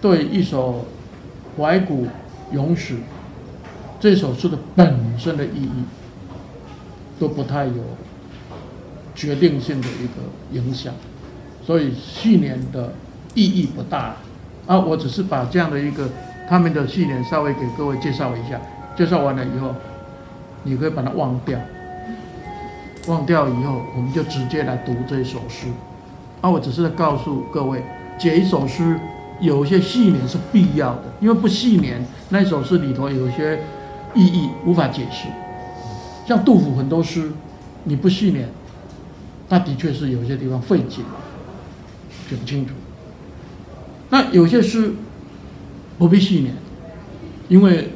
对一首怀古咏史这首诗的本身的意义都不太有决定性的一个影响，所以系年的意义不大啊。我只是把这样的一个他们的系年稍微给各位介绍一下，介绍完了以后，你可以把它忘掉，忘掉以后，我们就直接来读这首诗。啊，我只是告诉各位，解一首诗，有一些细念是必要的，因为不细念，那首诗里头有些意义无法解释。像杜甫很多诗，你不细念，那的确是有些地方费解，解不清楚。那有些诗不必细念，因为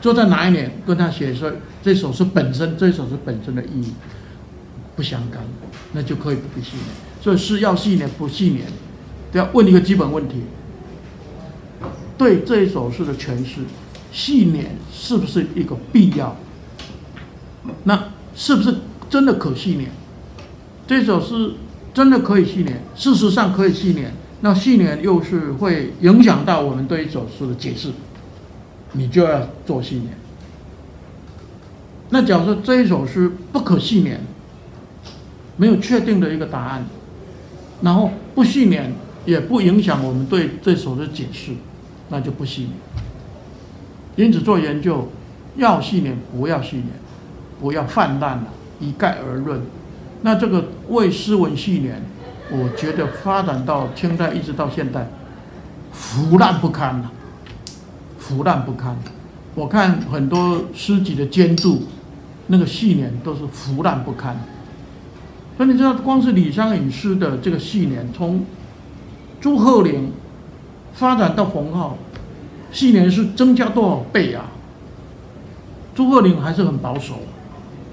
坐在哪一年跟他写说这首诗本身，这首诗本身的意义不相干，那就可以不必细念。所以是要细念不细念，都要问一个基本问题：对这一首诗的诠释，细念是不是一个必要？那是不是真的可细念？这首诗真的可以细念？事实上可以细念，那细念又是会影响到我们对一首诗的解释，你就要做细念。那假如说这一首诗不可细年，没有确定的一个答案。然后不细年也不影响我们对这首的解释，那就不细年。因此做研究要细年不要细年，不要泛滥了，一概而论。那这个为诗文细年，我觉得发展到清代一直到现代，腐烂不堪了，腐烂不堪。我看很多诗集的监注，那个细年都是腐烂不堪。所以你知道，光是李商隐诗的这个系年，从朱鹤龄发展到冯骥，系年是增加多少倍啊？朱鹤龄还是很保守，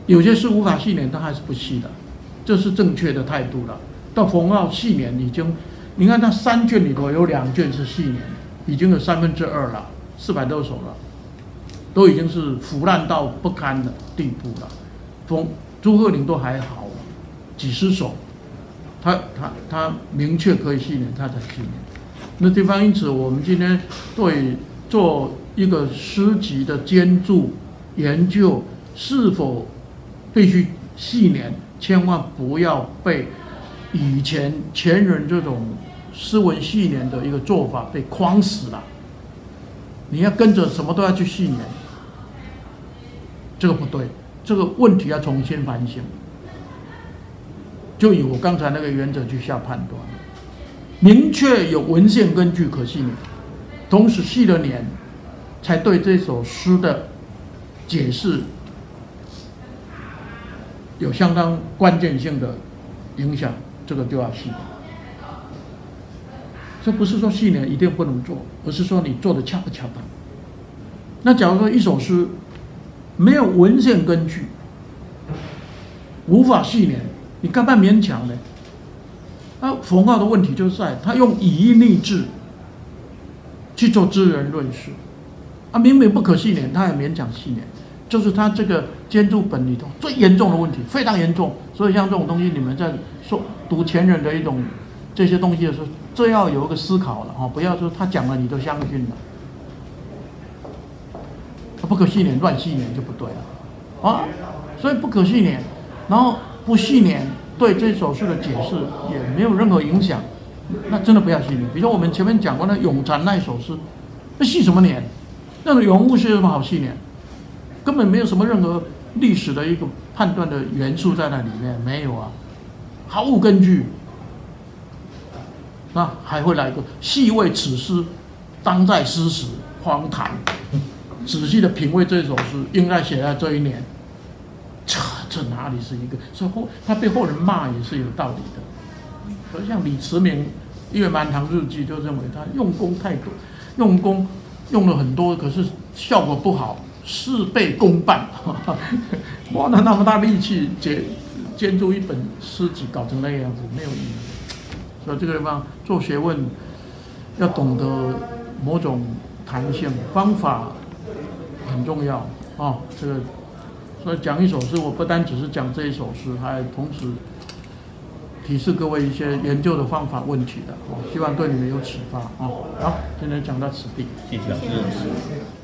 有些是无法系年，他还是不系的，这是正确的态度了。到冯骥系年已经，你看他三卷里头有两卷是系年，已经有三分之二了，四百多首了，都已经是腐烂到不堪的地步了。冯朱鹤龄都还好。几十首，他他他明确可以信任，他才信任。那地方因此，我们今天对做一个诗集的监注研究，是否必须细年，千万不要被以前前人这种诗文细年的一个做法被框死了。你要跟着什么都要去细年，这个不对，这个问题要重新反省。就以我刚才那个原则去下判断，明确有文献根据可信，同时细了年，才对这首诗的解释有相当关键性的影响，这个就要细。这不是说细年一定不能做，而是说你做的恰不恰当。那假如说一首诗没有文献根据，无法系联，你干嘛勉强呢？啊，冯浩的问题就在他用以义逆志去做知人论事，啊，明明不可系联，他也勉强系联，就是他这个监注本里头最严重的问题，非常严重。所以像这种东西，你们在说读前人的一种这些东西的时候，这要有一个思考了哈，不要说他讲了你都相信了。不可信念，乱信念就不对了，啊，所以不可信念，然后不信念对这首诗的解释也没有任何影响，那真的不要信念。比如说我们前面讲过那永禅那一首诗，那信什么念？那种永物是有什么好信念？根本没有什么任何历史的一个判断的元素在那里面，没有啊，毫无根据。那还会来一个细味此诗，当在诗时荒唐。仔细的品味这首诗，应该写在这一年。这这哪里是一个？所以后他被后人骂也是有道理的。所以像李慈铭《月满堂日记》就认为他用功太多，用功用了很多，可是效果不好，事倍功半，花了那么大力气监监督一本诗集，搞成那个样子，没有意义。所以这个地方做学问要懂得某种弹性方法。很重要啊！这个，所以讲一首诗，我不单只是讲这一首诗，还同时提示各位一些研究的方法问题的。希望对你们有启发啊！好，今天讲到此地，谢谢老师。